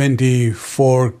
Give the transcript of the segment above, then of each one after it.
24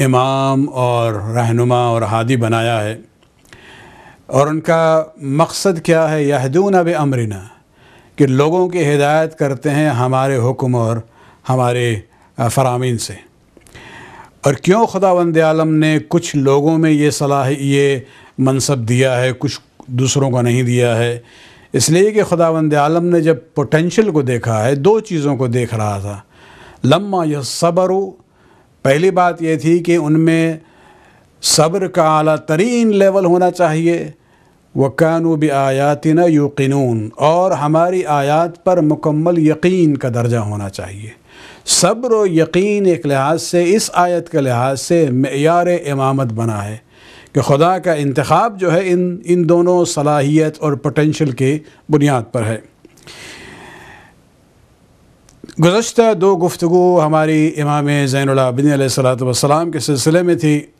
इमाम और रहनुमा और हादी बनाया है। और उनका मकसद क्या है? यहदून अब अमरिना, कि लोगों की हिदायत करते हैं हमारे हुक्म और हमारे फ़रामीन से। और क्यों खुदावंद आलम ने कुछ लोगों में ये सलाह, ये मनसब दिया है, कुछ दूसरों का नहीं दिया है? इसलिए कि खुदावंद आलम ने जब पोटेंशल को देखा है, दो चीज़ों को देख रहा था। लम्मा यह सब्र पहली बात यह थी कि उनमें सब्र का अला तरीन लेवल होना चाहिए। वकानू भी आयातिना युकिनून, और हमारी आयात पर मुकम्मल यकीन का दर्जा होना चाहिए। सब्र यकीन एक लिहाज से, इस आयत के लिहाज से मैार इमामत बना है कि खुदा का इंतखब जो है इन इन दोनों सलाहियत और पोटेंशल के बुनियाद पर है। गुज्त दो गुफ्तु हमारी इमाम ज़ैनबिन सलाम के सिलसिले में थी,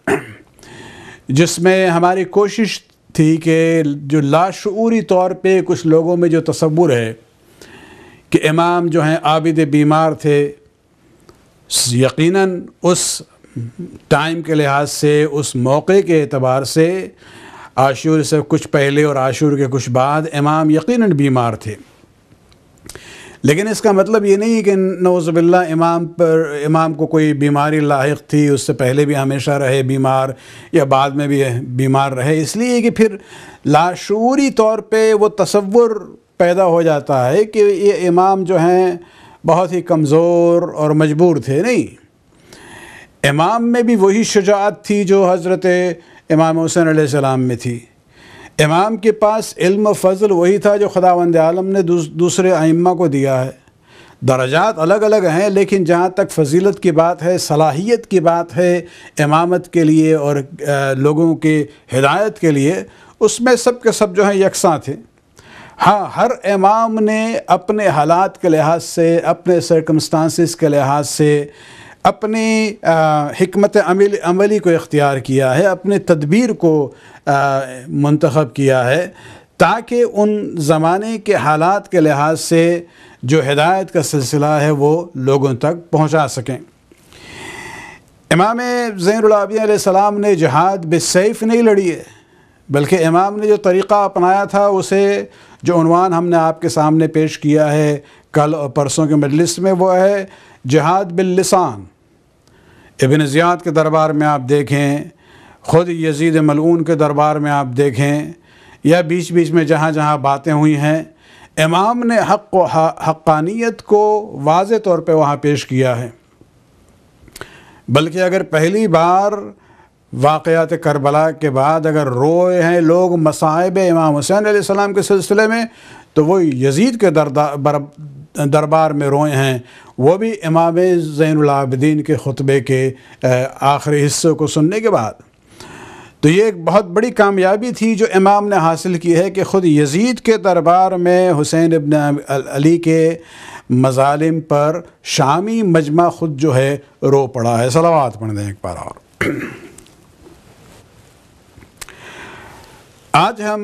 जिसमें हमारी कोशिश थी कि जो लाशूरी तौर पे कुछ लोगों में जो तस्वुर है कि इमाम जो हैं आबिद बीमार थे, यकीनन उस टाइम के लिहाज से, उस मौके के अतबार से आशूर से कुछ पहले और आशूर के कुछ बाद इमाम यकीनन बीमार थे। लेकिन इसका मतलब ये नहीं कि नवज़बिल्ला इमाम पर, इमाम को कोई बीमारी लाक थी, उससे पहले भी हमेशा रहे बीमार, या बाद में भी बीमार रहे। इसलिए कि फिर लाशूरी तौर पे वो तसव्वुर पैदा हो जाता है कि ये इमाम जो हैं, बहुत ही कमज़ोर और मजबूर थे, नहीं। इमाम में भी वही शुजात थी जो हज़रत इमाम हुसैन सलाम में थी। इमाम के पास इल्म फ़ज़ल वही था जो खुदावंद आलम ने दूस, दूसरे आइम्मा को दिया है। दर्जात अलग अलग हैं लेकिन जहाँ तक फजीलत की बात है सलाहियत की बात है इमामत के लिए और लोगों के हिदायत के लिए उसमें सब के सब जो हैं यकसा थे। हाँ हर इमाम ने अपने हालात के लिहाज से अपने सरकमस्टांसिस के लिहाज से अपनी हमत अमल, अमली को इख्तियार किया है, अपने तदबीर को मंतखब किया है, ताकि उन ज़माने के हालात के लिहाज से जो हिदायत का सिलसिला है वो लोगों तक पहुँचा सकें। इमाम ज़ैनलाबिया सलाम ने जहाद बेसैफ़ नहीं लड़ी है, बल्कि इमाम ने जो तरीक़ा अपनाया था, उसे जो उनवान हमने आपके सामने पेश किया है कल और परसों के मजलिस में, वो है जहाद बिल्लिसान इबन ज़ियाद के दरबार में आप देखें, ख़ुद यजीद मलून के दरबार में आप देखें, या बीच बीच में जहाँ जहाँ बातें हुई हैं, इमाम ने हक़ हक़ानियत को वाज तौर पे वहाँ पेश किया है। बल्कि अगर पहली बार वाक़ात करबला के बाद अगर रोए हैं लोग मसाइब इमाम हुसैन सलाम के सिलसिले में तो वो यजीद के दरबार में रोए हैं वो भी इमाम ज़ैनलाबदीन के ख़ुतबे के आखिरी हिस्से को सुनने के बाद। तो ये एक बहुत बड़ी कामयाबी थी जो इमाम ने हासिल की है कि ख़ुद यजीद के दरबार में हुसैन इबन अली के मजालिम पर शामी मजमा ख़ुद जो है रो पड़ा है। सलावात पढ़ दें एक बार और। आज हम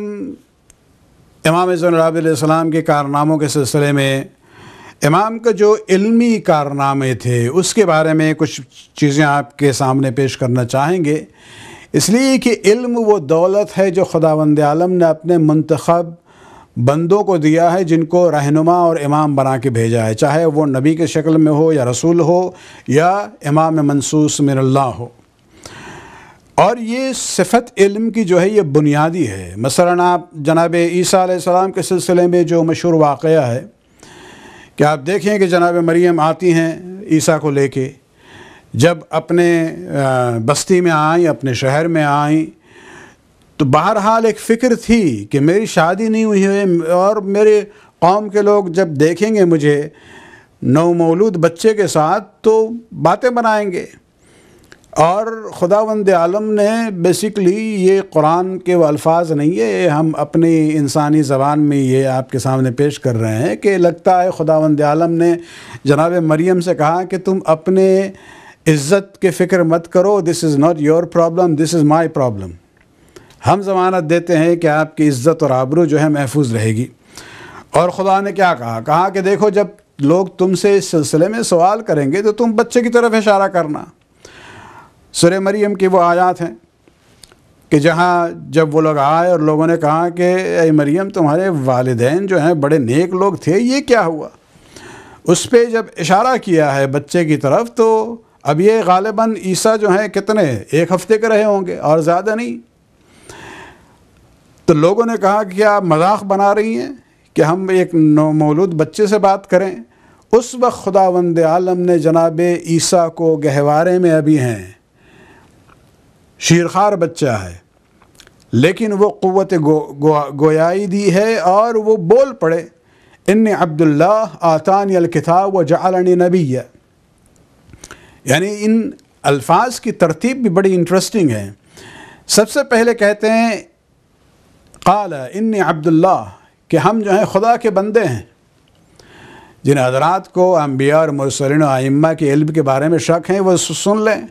इमाम ज़ैनलाम के कारनामों के सिलसिले में इमाम का जो इल्मी कारनामे थे, उसके बारे में कुछ चीज़ें आपके सामने पेश करना चाहेंगे। इसलिए कि इल्म वो दौलत है जो खुदावंद आलम ने अपने मंतखब बंदों को दिया है, जिनको रहनुमा और इमाम बना के भेजा है, चाहे वो नबी के शक्ल में हो या रसूल हो या इमाम मनसूस मिनल्ला हो। और ये सिफत इल्म की जो है, ये बुनियादी है। मसला आप जनाब ईसा सलाम के सिलसिले में जो मशहूर वाक़ है कि आप देखें कि जनाब मरीम आती हैं ईसा को लेके? जब अपने बस्ती में आई, अपने शहर में आई तो बहरहाल एक फ़िक्र थी कि मेरी शादी नहीं हुई है और मेरे कौम के लोग जब देखेंगे मुझे नौ मौलूद बच्चे के साथ तो बातें बनाएँगे। और खुदावंद आलम ने बेसिकली ये कुरान के अल्फाज नहीं है हम अपनी इंसानी ज़बान में ये आपके सामने पेश कर रहे हैं कि लगता है खुदावंद आलम ने जनाब मरीम से कहा कि तुम अपने इज़्ज़त के फ़िक्र मत करो this is not your problem this is my problem हम ज़मानत देते हैं कि आपकी इज़्ज़त और आबरू जो है महफूज रहेगी। और ख़ुदा ने क्या कहा? कहा कि देखो जब लोग तुमसे इस सिलसिले में सवाल करेंगे तो तुम बच्चे की तरफ़ इशारा करना। सुर मरीम की वो आयात हैं कि जहाँ जब वो लोग आए और लोगों ने कहा कि अरे मरीम तुम्हारे वालदेन जो हैं, बड़े नेक लोग थे, ये क्या हुआ? उस पर जब इशारा किया है बच्चे की तरफ़ तो अब ये गालिबा ईसा जो हैं, कितने एक हफ़्ते के रहे होंगे और ज़्यादा नहीं। तो लोगों ने कहा कि आप मज़ाक बना रही हैं? कि हम एक मौलूद बच्चे से बात करें। उस वक्त खुदा वंद आलम ने जनाब ईसा को गहवारे में अभी हैं। शीरखार बच्चा है। लेकिन वो क़वत गो, गो, गोयाई दी है और वो बोल पड़े इन अब्दुल्ला आतानी अलकिताब व जालनी नबी यानी इन अल्फाज की तरतीब भी बड़ी इंटरेस्टिंग है। सबसे पहले कहते हैं काल इन अब्दुल्ला कि हम जो हैं खुदा के बंदे हैं। जिन हजरात को अम्बिया और मुरसलिन आइम्मा के इल्म के बारे में शक हैं वो सुन लें।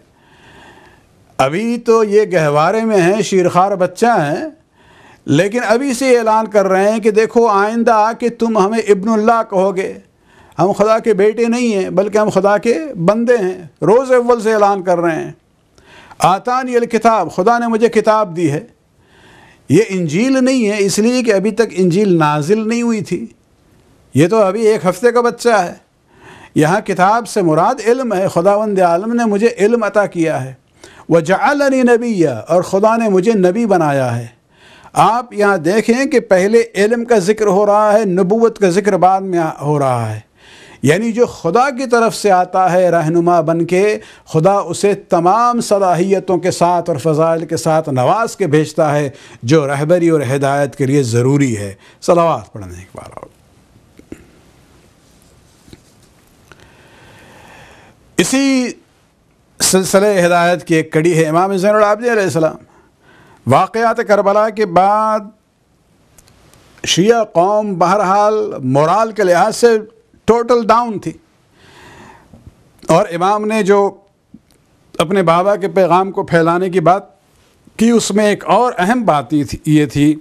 अभी तो ये गहवारे में हैं, शीरखार बच्चा हैं, लेकिन अभी से ऐलान कर रहे हैं कि देखो आइंदा आके तुम हमें इब्नुल्लाह कहोगे। हम खुदा के बेटे नहीं हैं, बल्कि हम खुदा के बंदे हैं। रोज़ अव्वल से ऐलान कर रहे हैं। आतान किताब, खुदा ने मुझे किताब दी है। ये इंजील नहीं है, इसलिए कि अभी तक इंजील नाजिल नहीं हुई थी। ये तो अभी एक हफ़्ते का बच्चा है। यहाँ किताब से मुराद इल्म है खुदावंद आलम ने मुझे इल्म अता किया है। वह जालनी नबीया, और खुदा ने मुझे नबी बनाया है। आप यहाँ देखें कि पहले इलम का ज़िक्र हो रहा है नबूत का ज़िक्र बाद में हो रहा है। यानी जो खुदा की तरफ़ से आता है रहनुमा बन के खुदा उसे तमाम सलाहियतों के साथ और फ़ज़ाइल के साथ नवाज़ के भेजता है, जो रहबरी और हिदायत के लिए ज़रूरी है। सलावात पढ़ने के बाद इसी सिलसिले हिदायत की एक कड़ी है इमाम जैनलाम वाक़ात करबला के बाद शिया कौम बहरहाल मोराल के लिहाज से टोटल डाउन थी। और इमाम ने जो अपने बाबा के पैगाम को फैलाने की बात की, उसमें एक और अहम बात ये थी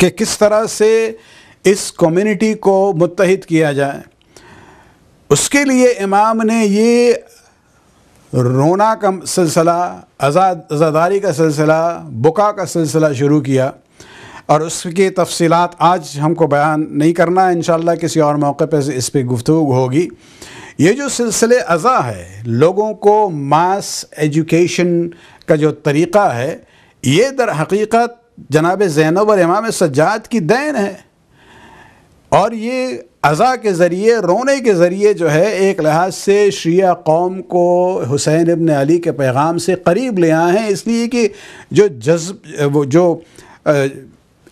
कि किस तरह से इस कम्युनिटी को मुतहद किया जाए। उसके लिए इमाम ने ये रोना का सिलसिला, आज़ाद, आज़ादारी का सिलसिला, बुका का सिलसिला शुरू किया। और उसकी तफसीलात आज हमको बयान नहीं करना है इन किसी और मौके पर इस पर गुफ्तु होगी। ये जो सिलसिले अज़ा है, लोगों को मास एजुकेशन का जो तरीक़ा है, ये दर हकीकत जनाब ज़ैनब और इमाम सज्जाद की दैन है। और ये अज़ा के ज़रिए, रोने के ज़रिए जो है, एक लिहाज से शिया कौम को हुसैन इबन अली के पैगाम से करीब ले आए हैं। इसलिए कि जो जज्ब, वो जो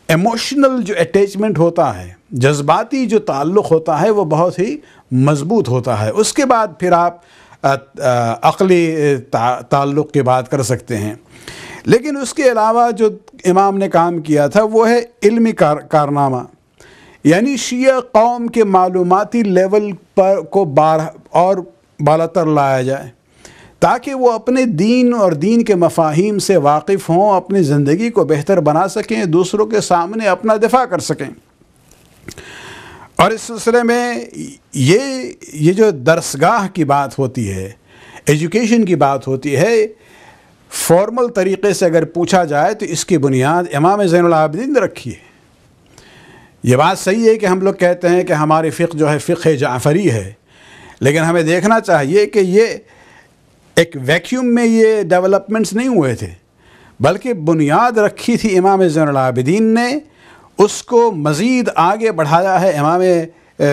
एमोशनल जो अटैचमेंट होता है, जज्बाती जो ताल्लुक़ होता है, वो बहुत ही मज़बूत होता है। उसके बाद फिर आप अकली ताल्लुक़ की बात कर सकते हैं। लेकिन उसके अलावा जो इमाम ने काम किया था, वो है इल्मी कार, कारनामा। यानी शिया कौम के मालूमती लेवल पर को बार और बालातर लाया जाए, ताकि वो अपने दीन और दीन के मफाहिम से वाकिफ़ हों, अपनी ज़िंदगी को बेहतर बना सकें, दूसरों के सामने अपना दिफा कर सकें। और इस सिलसिले में ये ये जो दरसगाह की बात होती है, एजुकेशन की बात होती है, फॉर्मल तरीक़े से अगर पूछा जाए तो इसकी बुनियाद इमाम जैनआबदीन ने रखी है। ये बात सही है कि हम लोग कहते हैं कि हमारी फ़िक जो है, फ़िक जाफ़री है। लेकिन हमें देखना चाहिए कि ये एक वैक्यूम में ये डेवलपमेंट्स नहीं हुए थे, बल्कि बुनियाद रखी थी इमाम जैनआबदीन ने। उसको मज़ीद आगे बढ़ाया है इमाम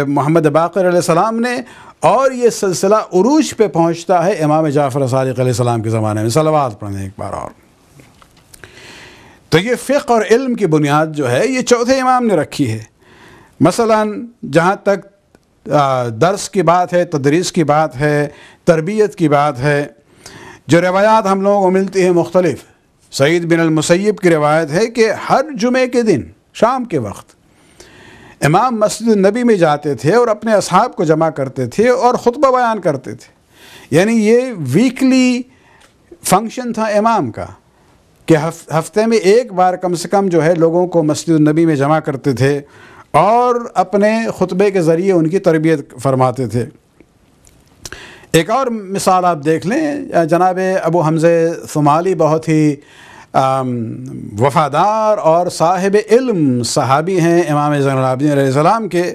मोहम्मद बाकर सलाम ने, और ये सिलसिला उरूज पे पहुँचता है इमाम जाफ़र सलाम के ज़माने में। सलवात पढ़ने एक बार और। तो ये फ़िक और इल्म की बुनियाद जो है, ये चौथे इमाम ने रखी है। मसलन, जहाँ तक दर्स की बात है, तदरीस की बात है, तरबियत की बात है, जो रवायात हम लोगों को मिलती है मुख्तलिफ़। सईद बिन अलमुसैब की रवायत है कि हर जुमे के दिन, शाम के वक्त, इमाम मस्जिद नबी में जाते थे और अपने असहाब को जमा करते थे और ख़ुतबा बयान करते थे। यानी ये वीकली फ़ंक्शन था इमाम का। कि हफ़्ते में एक बार कम से कम जो है लोगों को मस्जिद नबी में जमा करते थे और अपने खुतबे के ज़रिए उनकी तरबियत फरमाते थे। एक और मिसाल आप देख लें जनाब अबू हमज़े शुमाली बहुत ही वफ़ादार और साहिब इल्म सहाबी हैं इमाम जैनलाम के।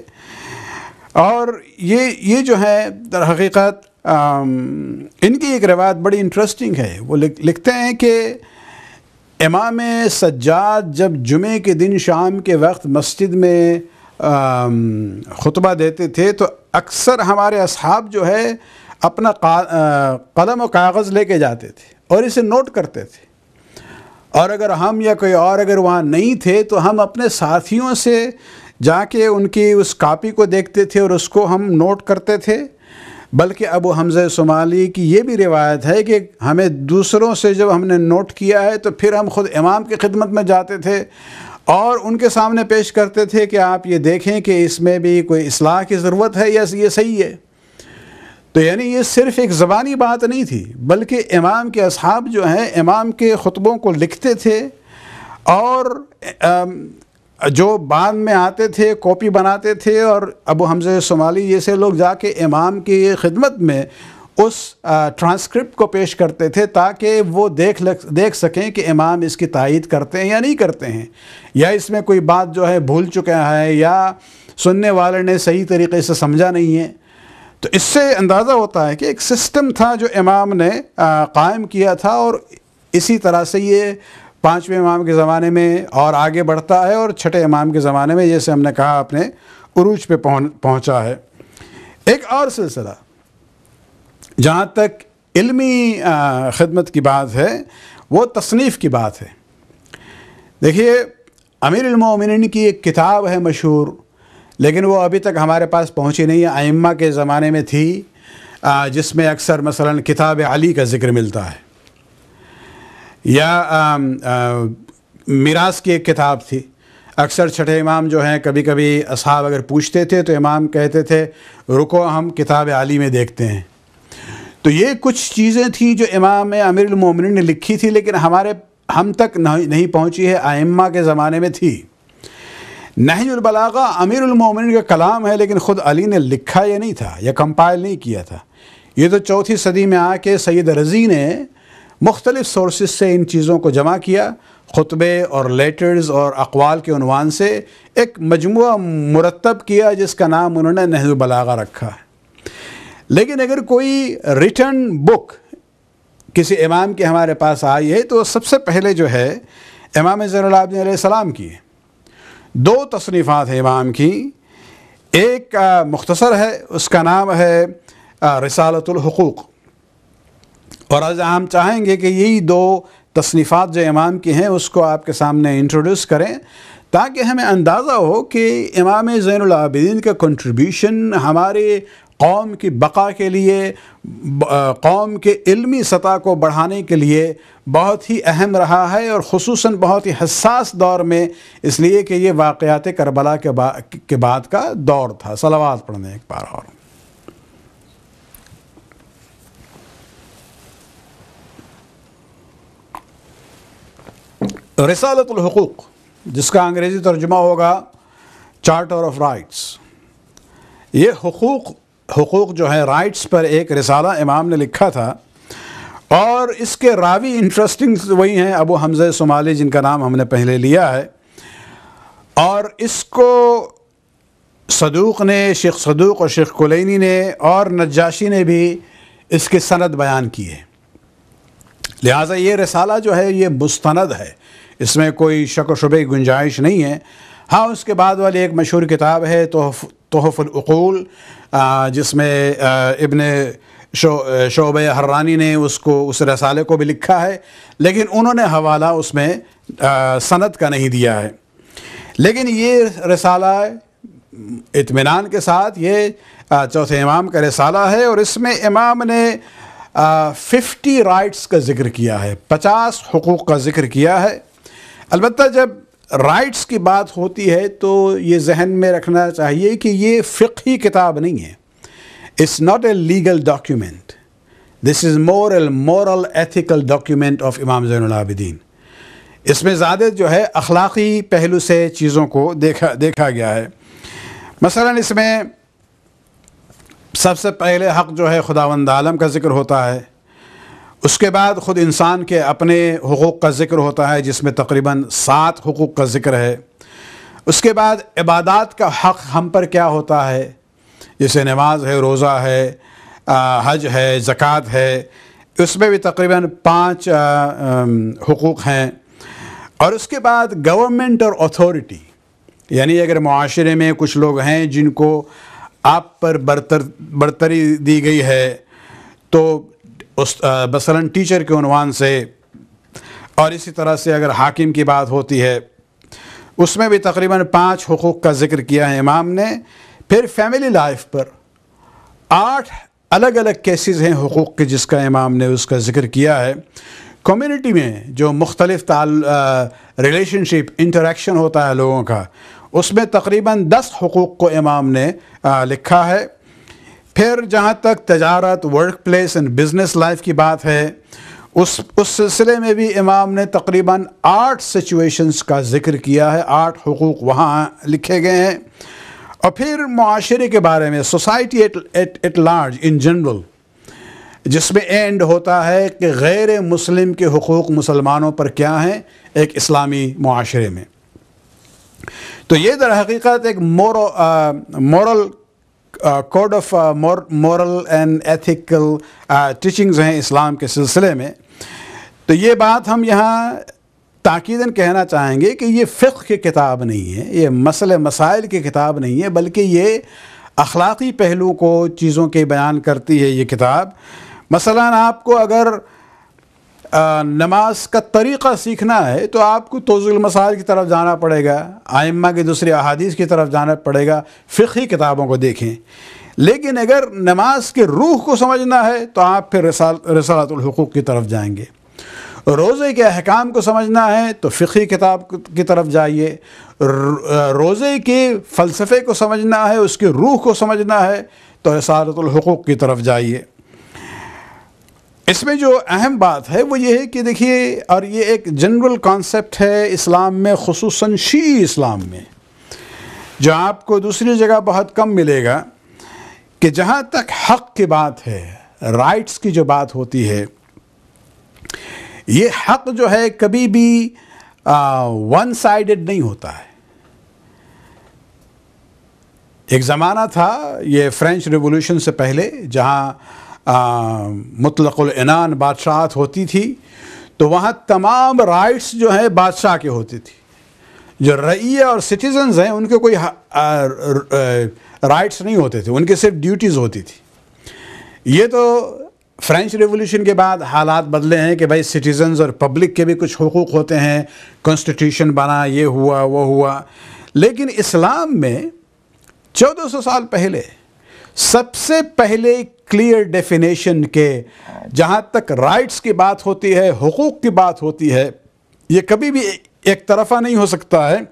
और ये ये जो है दर हकीकत इनकी एक रवायत बड़ी इंटरेस्टिंग है। वो लिख, लिखते हैं कि इमाम सज्जाद जब जुमे के दिन शाम के वक्त मस्जिद में ख़ुतबा देते थे तो अक्सर हमारे असहाब जो है, अपना कलम और कागज़ लेके जाते थे और इसे नोट करते थे। और अगर हम या कोई और अगर वहाँ नहीं थे तो हम अपने साथियों से जाके उनकी उस कापी को देखते थे और उसको हम नोट करते थे। बल्कि अबू हमज़ शुमाली की ये भी रिवायत है कि हमें दूसरों से जब हमने नोट किया है तो फिर हम ख़ुद इमाम की खिदमत में जाते थे और उनके सामने पेश करते थे कि आप ये देखें कि इसमें भी कोई असलाह की ज़रूरत है या ये सही है। तो यानी ये सिर्फ़ एक ज़बानी बात नहीं थी, बल्कि इमाम के असहाब जो हैं, इमाम के ख़ुतबों को लिखते थे और जो बाद में आते थे, कॉपी बनाते थे और अबू हमज़ शुमाली जैसे लोग जाके इमाम की खिदमत में उस ट्रांसक्रिप्ट को पेश करते थे ताकि वो देख लग, देख सकें कि इमाम इसकी तायद करते हैं या नहीं करते हैं। या इसमें कोई बात जो है भूल चुका है या सुनने वाले ने सही तरीके से समझा नहीं है। तो इससे अंदाज़ा होता है कि एक सिस्टम था जो इमाम ने कायम किया था और इसी तरह से ये पाँचवें इमाम के ज़माने में और आगे बढ़ता है और छठे इमाम के ज़माने में जैसे हमने कहा अपने उरूज पे पहुँच है। एक और सिलसिला, जहाँ तक इल्मी खिदमत की बात है, वो तसनीफ़ की बात है। देखिए अमीर की एक किताब है मशहूर, लेकिन वो अभी तक हमारे पास पहुँची नहीं है आइम्मा के ज़माने में थी जिसमें अक्सर मसलन किताब अली का ज़िक्र मिलता है। या मीरास की एक किताब थी। अक्सर छठे इमाम जो हैं कभी कभी असहाब अगर पूछते थे तो इमाम कहते थे, रुको, हम किताब अली में देखते हैं। तो ये कुछ चीज़ें थी जो इमाम अमीरमिन ने लिखी थी, लेकिन हमारे, हम तक नहीं पहुँची है, आइम्मा के ज़माने में थी। नहजुलबलागा अमीरमिन का कलाम है, लेकिन ख़ुद अली ने लिखा ये नहीं था, या कंपाइल नहीं किया था। ये तो चौथी सदी में आके सैद रज़ी ने मुख्तलिफ़ सोर्स से इन चीज़ों को जमा किया, ख़ुतबे और लेटर्स और अकवाल के उनवान से एक मजमू मुरतब किया जिसका नाम उन्होंने नहजुलबलागा रखा है। लेकिन अगर कोई रिटर्न बुक किसी इमाम के हमारे पास आई है तो सबसे पहले जो है, इमाम ज़ैनलाम की है। दो तसनीफ़ात हैं इमाम की। एक मुख्तसर है, उसका नाम है रसालतुल्हक़ूक़ और आज हम चाहेंगे कि यही दो तसनीफ़ात जो इमाम की हैं उसको आपके सामने इंट्रोड्यूस करें ताकि हमें अंदाज़ा हो कि इमाम ज़ैनआबिदीन का कंट्रीब्यूशन हमारे कौम की बका के लिए कौम के इल्मी सतह को बढ़ाने के लिए बहुत ही अहम रहा है और खसूस बहुत ही हसास दौर में इसलिए कि ये वाक़ात करबला के, बा, के बाद का दौर था। सलावात पढ़ने एक बार और। रसालतुल्हकूक़ जिसका अंग्रेज़ी तर्जुमा होगा चार्टर ऑफ़ राइट्स ये हकूक़ हकूक़ जो है राइट्स पर एक रिसाला इमाम ने लिखा था, और इसके रावी इंटरेस्टिंग वही हैं, अबू हमज़ सोमाली, जिनका नाम हमने पहले लिया है, और इसको सदूक़ ने, शेख सदूक़ और शेख कुलैनी ने, और नजाशी ने भी इसकी सनद बयान की है लिहाजा ये रसाला जो है, ये मुस्तंद है। इसमें कोई शक व शुबे गुंजाइश नहीं है। हाँ उसके बाद वाली एक मशहूर किताब है तोहफ़ुलक़ूल जिसमें इबन शो, शोब हर्रानी ने उसको, उस रसाले को भी लिखा है, लेकिन उन्होंने हवाला उसमें सनत का नहीं दिया है। लेकिन ये रसाला इतमान के साथ ये चौथे इमाम का रसाला है, और इसमें इमाम ने फिफ्टी राइट्स का ज़िक्र किया है, पचास हकूक़ का ज़िक्र किया है। अलबत् जब राइट्स की बात होती है तो ये जहन में रखना चाहिए कि ये फ़िकी किताब नहीं है। It's not a legal document this is more a moral ethical document of Imam Zainabidin इसमें ज़्यादा जो है, अखलाक़ी पहलू से चीज़ों को देखा देखा गया है। मसला इसमें सबसे पहले हक़ जो है, खुदावंद आलम का ज़िक्र होता है। उसके बाद ख़ुद इंसान के अपने हकूक़ का ज़िक्र होता है, जिसमें तकरीबन सात हकूक़ का ज़िक्र है। उसके बाद इबादत का हक़ हम पर क्या होता है? जैसे नमाज़ है, रोज़ा है हज है, ज़क़़त है, उसमें भी तकरीबन पाँच हकूक़ हैं। और उसके बाद गवर्नमेंट और अथॉरिटी, यानी अगर माशरे में कुछ लोग हैं जिनको आप पर बरतर, बरतरी दी गई है तो उस मसलन टीचर के उनवान से और इसी तरह से अगर हाकिम की बात होती है उसमें भी तकरीबन पाँच हकूक़ का ज़िक्र किया है इमाम ने। फिर फैमिली लाइफ पर आठ अलग अलग केसेस हैं हकूक़ के जिसका इमाम ने उसका ज़िक्र किया है। कम्युनिटी में जो मुख्तलिफ़ रिलेशनशिप इंटरेक्शन होता है लोगों का उसमें तकरीबन दस हकूक़ को इमाम ने आ, लिखा है। फिर जहाँ तक तजारत work place and business life की बात है, उस उस सिलसिले में भी इमाम ने तकरीबन आठ सिचुएशंस का ज़िक्र किया है, आठ हकूक़ वहाँ लिखे गए हैं। और फिर माशरे के बारे में society at at at large in general जिसमें एंड होता है कि गैर मुस्लिम के हकूक़ मुसलमानों पर क्या हैं, एक इस्लामी माशरे में। तो ये दर हकीकत एक moral code of moral and ethical teachings हैं इस्लाम के सिलसिले में। तो ये बात हम यहाँ ताकीदन कहना चाहेंगे कि ये फ़िक की किताब नहीं है, ये मसल, मसाइल की किताब नहीं है, बल्कि ये अखलाक़ी पहलू को, चीज़ों के बयान करती है ये किताब। मसलन आपको अगर नमाज़ का तरीक़ा सीखना है तो आपको तोज़ुल मसाइल की तरफ़ जाना पड़ेगा आइम्मा की दूसरे अहादीस की तरफ़ जाना पड़ेगा फ़िकी किताबों को देखें। लेकिन अगर नमाज़ के रूह को समझना है तो आप फिर रसालतुल्हकूक़ की तरफ़ जाएँगे। रोज़े के अहकाम को समझना है तो फ़िकी किताब की तरफ़ जाइए। रोज़े के फ़लसफ़े को समझना है, उसके रूह को समझना है तो रसालतुल्हकूक़ की तरफ़ जाइए। इसमें जो अहम बात है वो ये है कि देखिए, और ये एक जनरल कॉन्सेप्ट है इस्लाम में खसूस शी इस्लाम में, जो आपको दूसरी जगह बहुत कम मिलेगा कि जहाँ तक हक की बात है राइट्स की जो बात होती है, ये हक जो है कभी भी वन साइडेड नहीं होता है। एक ज़माना था, ये फ्रेंच रिवॉल्यूशन से पहले, जहाँ मुतलक़ुलनान बादशाहत होती थी तो वहाँ तमाम राइट्स जो हैं बादशाह के होती थी। जो रईया और सिटीजन्स हैं, उनके कोई राइट्स नहीं होते थे, उनके सिर्फ़ ड्यूटीज़ होती थी। ये तो फ्रेंच रिवोल्यूशन के बाद हालात बदले हैं कि भाई सिटीजन्स और पब्लिक के भी कुछ हकूक़ होते हैं कॉन्स्टिट्यूशन बना, ये हुआ, वो हुआ। लेकिन इस्लाम में 1400 साल पहले, सबसे पहले क्लियर डेफिनेशन के, जहाँ तक राइट्स की बात होती है, हकूक़ की बात होती है, ये कभी भी एक तरफा नहीं हो सकता है।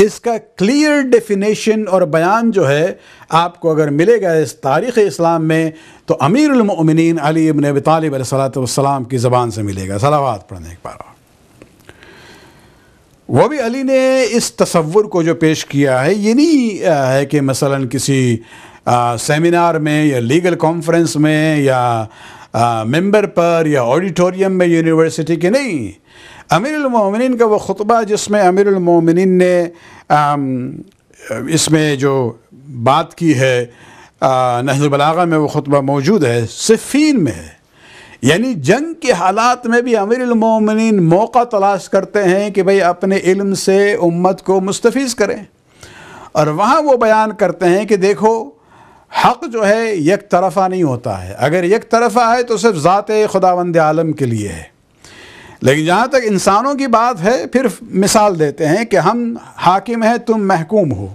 इसका क्लियर डेफिनेशन और बयान जो है, आपको अगर मिलेगा इस तारीख़ इस्लाम में तो अमीरमिन अली इबन अबी की ज़बान से मिलेगा। सलावात पढ़ने एक बार वो भी अली ने इस तस्वुर को जो पेश किया है, ये नहीं है कि मसलन किसी सेमिनार में या लीगल कॉन्फ्रेंस में या मेंबर पर या ऑडिटोरियम में यूनिवर्सिटी के नहीं। अमीरमिन का वो ख़ुतबा जिसमें अमीरमिन ने इसमें जो बात की है नहजबलागा में वो ख़ुतबा मौजूद है, सिफ़ीन में है। यानी जंग के हालात में भी अमीरमिन मौका तलाश करते हैं कि भाई अपने इल्म से उम्मत को मुस्तफ़ करें। और वहाँ वो बयान करते हैं कि देखो हक़ जो है, एक तरफ़ा नहीं होता है। अगर एक तरफ़ा है तो सिर्फ़ ज़ात खुदावंद आलम के लिए है। लेकिन जहाँ तक इंसानों की बात है, फिर मिसाल देते हैं कि हम हाकिम हैं, तुम महकूम हो।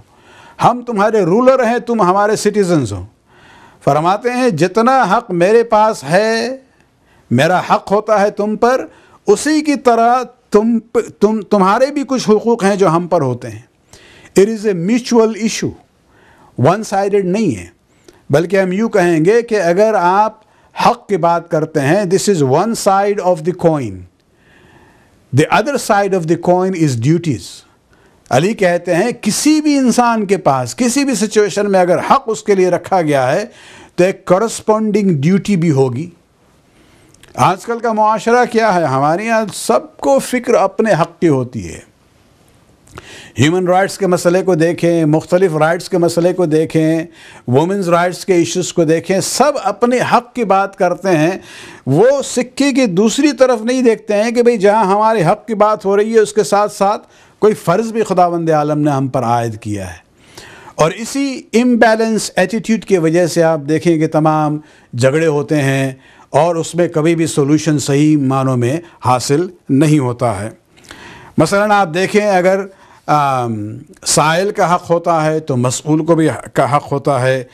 हम तुम्हारे रूलर हैं, तुम हमारे सिटीजन्स हो। फरमाते हैं, जितना हक़ मेरे पास है, मेरा हक़ होता है तुम पर, उसी की तरह तुम तुम, तुम्हारे भी कुछ हकूक़ हैं जो हम पर होते हैं। It is a mutual issue one sided नहीं है। बल्कि हम यूँ कहेंगे कि अगर आप हक़ की बात करते हैं this is one side of the coin the other side of the coin is duties Ali कहते हैं, किसी भी इंसान के पास, किसी भी सिचुएशन में अगर हक उसके लिए रखा गया है तो एक करस्पॉन्डिंग ड्यूटी भी होगी। आजकल का मुआशरा क्या है? हमारे यहाँ सबको फ़िक्र अपने हक की होती है। ह्यूमन राइट्स के मसले को देखें, मुख्तलिफ़ राइट्स के मसले को देखें वुमेंस राइट्स के इश्यूज़ को देखें, सब अपने हक़ की बात करते हैं। वो सिक्के की दूसरी तरफ़ नहीं देखते हैं कि भाई जहाँ हमारे हक़ की बात हो रही है, उसके साथ साथ कोई फ़र्ज़ भी खुदावंद आलम ने हम पर आयद किया है। और इसी इम्बैलेंस एटीट्यूड की वजह से आप देखें कि तमाम झगड़े होते हैं और उसमें कभी भी सोल्यूशन सही मानों में हासिल नहीं होता है। मसलन आप देखें, अगर साइल का हक़ होता है तो मसूल को भी का हक़ होता है।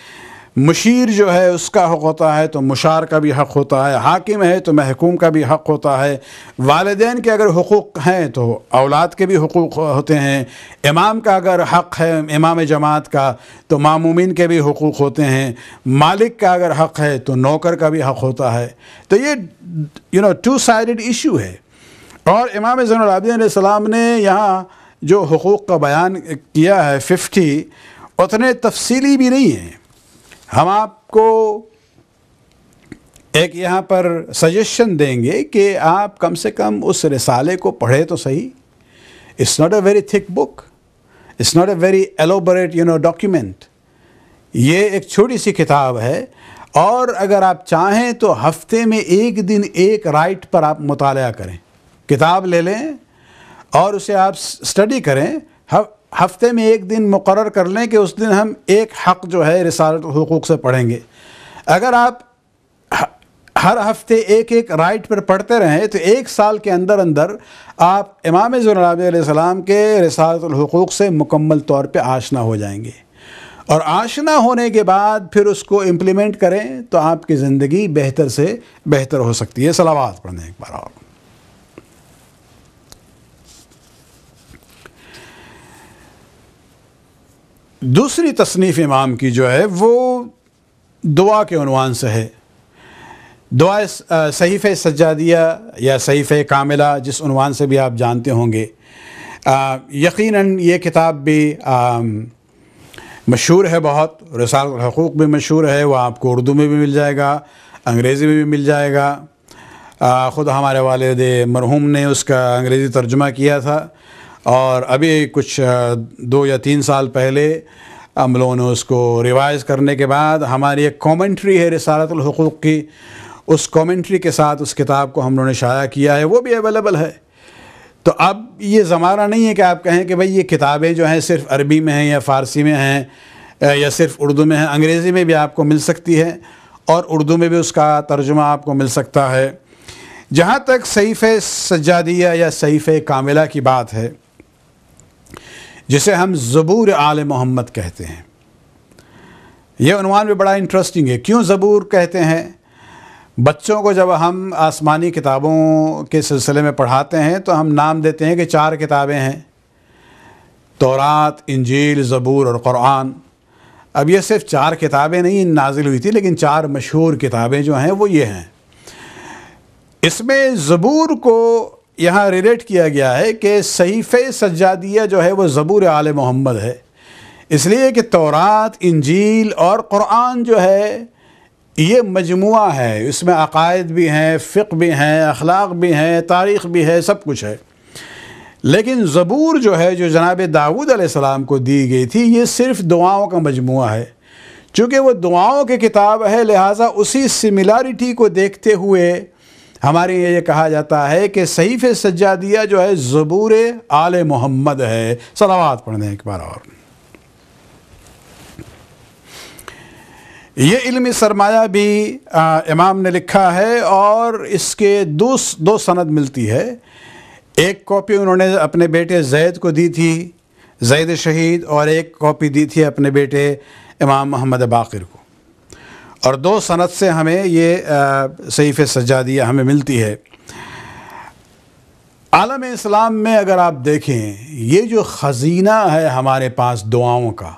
मशीर जो है उसका हक़ होता है तो मुशार का भी हक़ होता है। हाकिम है तो महकूम का भी हक़ होता है। वालदेन के अगर हकूक़ हैं तो औलाद के भी हकूक़ होते हैं। इमाम का अगर हक़ है, इमाम जमात का तो मामूमिन के भी हकूक़ होते हैं। मालिक का अगर हक़ है तो नौकर का भी हक़ होता है। तो ये you know two sided issue है। और इमाम जैनलाम ने यहाँ जो हकूक़ का बयान किया है फिफ्टी, उतने तफसीली भी नहीं हैं। हम आपको एक यहाँ पर सजेशन देंगे कि आप कम से कम उस रिसाले को पढ़े तो सही। It's not a very thick book it's not a very elaborate you know document ये एक छोटी सी किताब है। और अगर आप चाहें तो हफ़्ते में एक दिन एक राइट पर आप मुताल करें। किताब ले लें और उसे आप स्टडी करें। हफ़्ते में एक दिन मुकर कर लें कि उस दिन हम एक हक़ जो है रिसालत हकूक़ से पढ़ेंगे। अगर आप हर हफ़्ते एक एक राइट पर पढ़ते रहें तो एक साल के अंदर अंदर आप इमाम सलाम के रिसालत से मुकम्मल तौर पे आशना हो जाएँगे। और आशना होने के बाद फिर उसको इम्प्लीमेंट करें तो आपकी ज़िंदगी बेहतर से बेहतर हो सकती है। सलावात पढ़ने एक बार और। दूसरी तसनीफ़ इमाम की जो है, वो दुआ के अनवान से है। दुआ सहीफ़ सज्जादिया या सहीफ़ कामिला, जिस उनवान से भी आप जानते होंगे। यकीनन ये किताब भी मशहूर है बहुत। रसाल हकूक़ भी मशहूर है वह आपको उर्दू में भी मिल जाएगा, अंग्रेज़ी में भी मिल जाएगा। ख़ुद हमारे वालद मरहूम ने उसका अंग्रेज़ी तर्जुमा किया था। और अभी कुछ दो या तीन साल पहले हम लोगों ने उसको रिवाइज़ करने के बाद हमारी एक कमेंट्री है रसालतुल्हक़ूक़ की। उस कमेंट्री के साथ उस किताब को हम लोगों ने शाया किया है, वो भी अवेलेबल है। तो अब ये ज़माना नहीं है कि आप कहें कि भाई ये किताबें जो हैं सिर्फ़ अरबी में हैं या फ़ारसी में हैं या सिर्फ़ उर्दू में हैं, अंग्रेज़ी में भी आपको मिल सकती है और उर्दू में भी उसका तर्जुमा आपको मिल सकता है। जहाँ तक सईफ़ सज्जादिया या सईफ़ कामिला की बात है जिसे हम ज़बूर आल मोहम्मद कहते हैं। यह उनवान भी बड़ा इंटरेस्टिंग है। क्यों ज़बूर कहते हैं? बच्चों को जब हम आसमानी किताबों के सिलसिले में पढ़ाते हैं तो हम नाम देते हैं कि चार किताबें हैं। तौरात, इंजील, ज़बूर और क़ुरान अब ये सिर्फ़ चार किताबें नहीं नाजिल हुई थी, लेकिन चार मशहूर किताबें जो हैं, वो ये हैं। इसमें ज़बूर को यहाँ रिलेट किया गया है कि सहीफ़ सज्जादिया जो है वो ज़बूर आल मोहम्मद है। इसलिए कि तौरात, इंजील और क़ुरान जो है, ये मजमु है। इसमें अकायद भी हैं, फ़िक भी हैं, अखलाक भी हैं, तारीख़ भी है, सब कुछ है। लेकिन ज़बूर जो है, जो जनाब दाऊद सलाम को दी गई थी, ये सिर्फ़ दुआओं का मजमु है। चूँकि वो दुआओं की किताब है, लिहाजा उसी सिमिलरिटी को देखते हुए हमारे यहाँ ये कहा जाता है कि सहीफ़ सज्जादिया जो है ज़बूर आल मोहम्मद है। सलावात पढ़ने एक बार और। ये इल्मी सरमाया भी आ, इमाम ने लिखा है और इसके दो दो सनद मिलती है। एक कॉपी उन्होंने अपने बेटे जैद को दी थी जैद शहीद और एक कॉपी दी थी अपने बेटे इमाम मोहम्मद बाक़िर को। और दो सनत से हमें ये सहीफ़ सज्जादिया हमें मिलती है। आलम इस्लाम में अगर आप देखें, ये जो ख़जीना है हमारे पास दुआओं का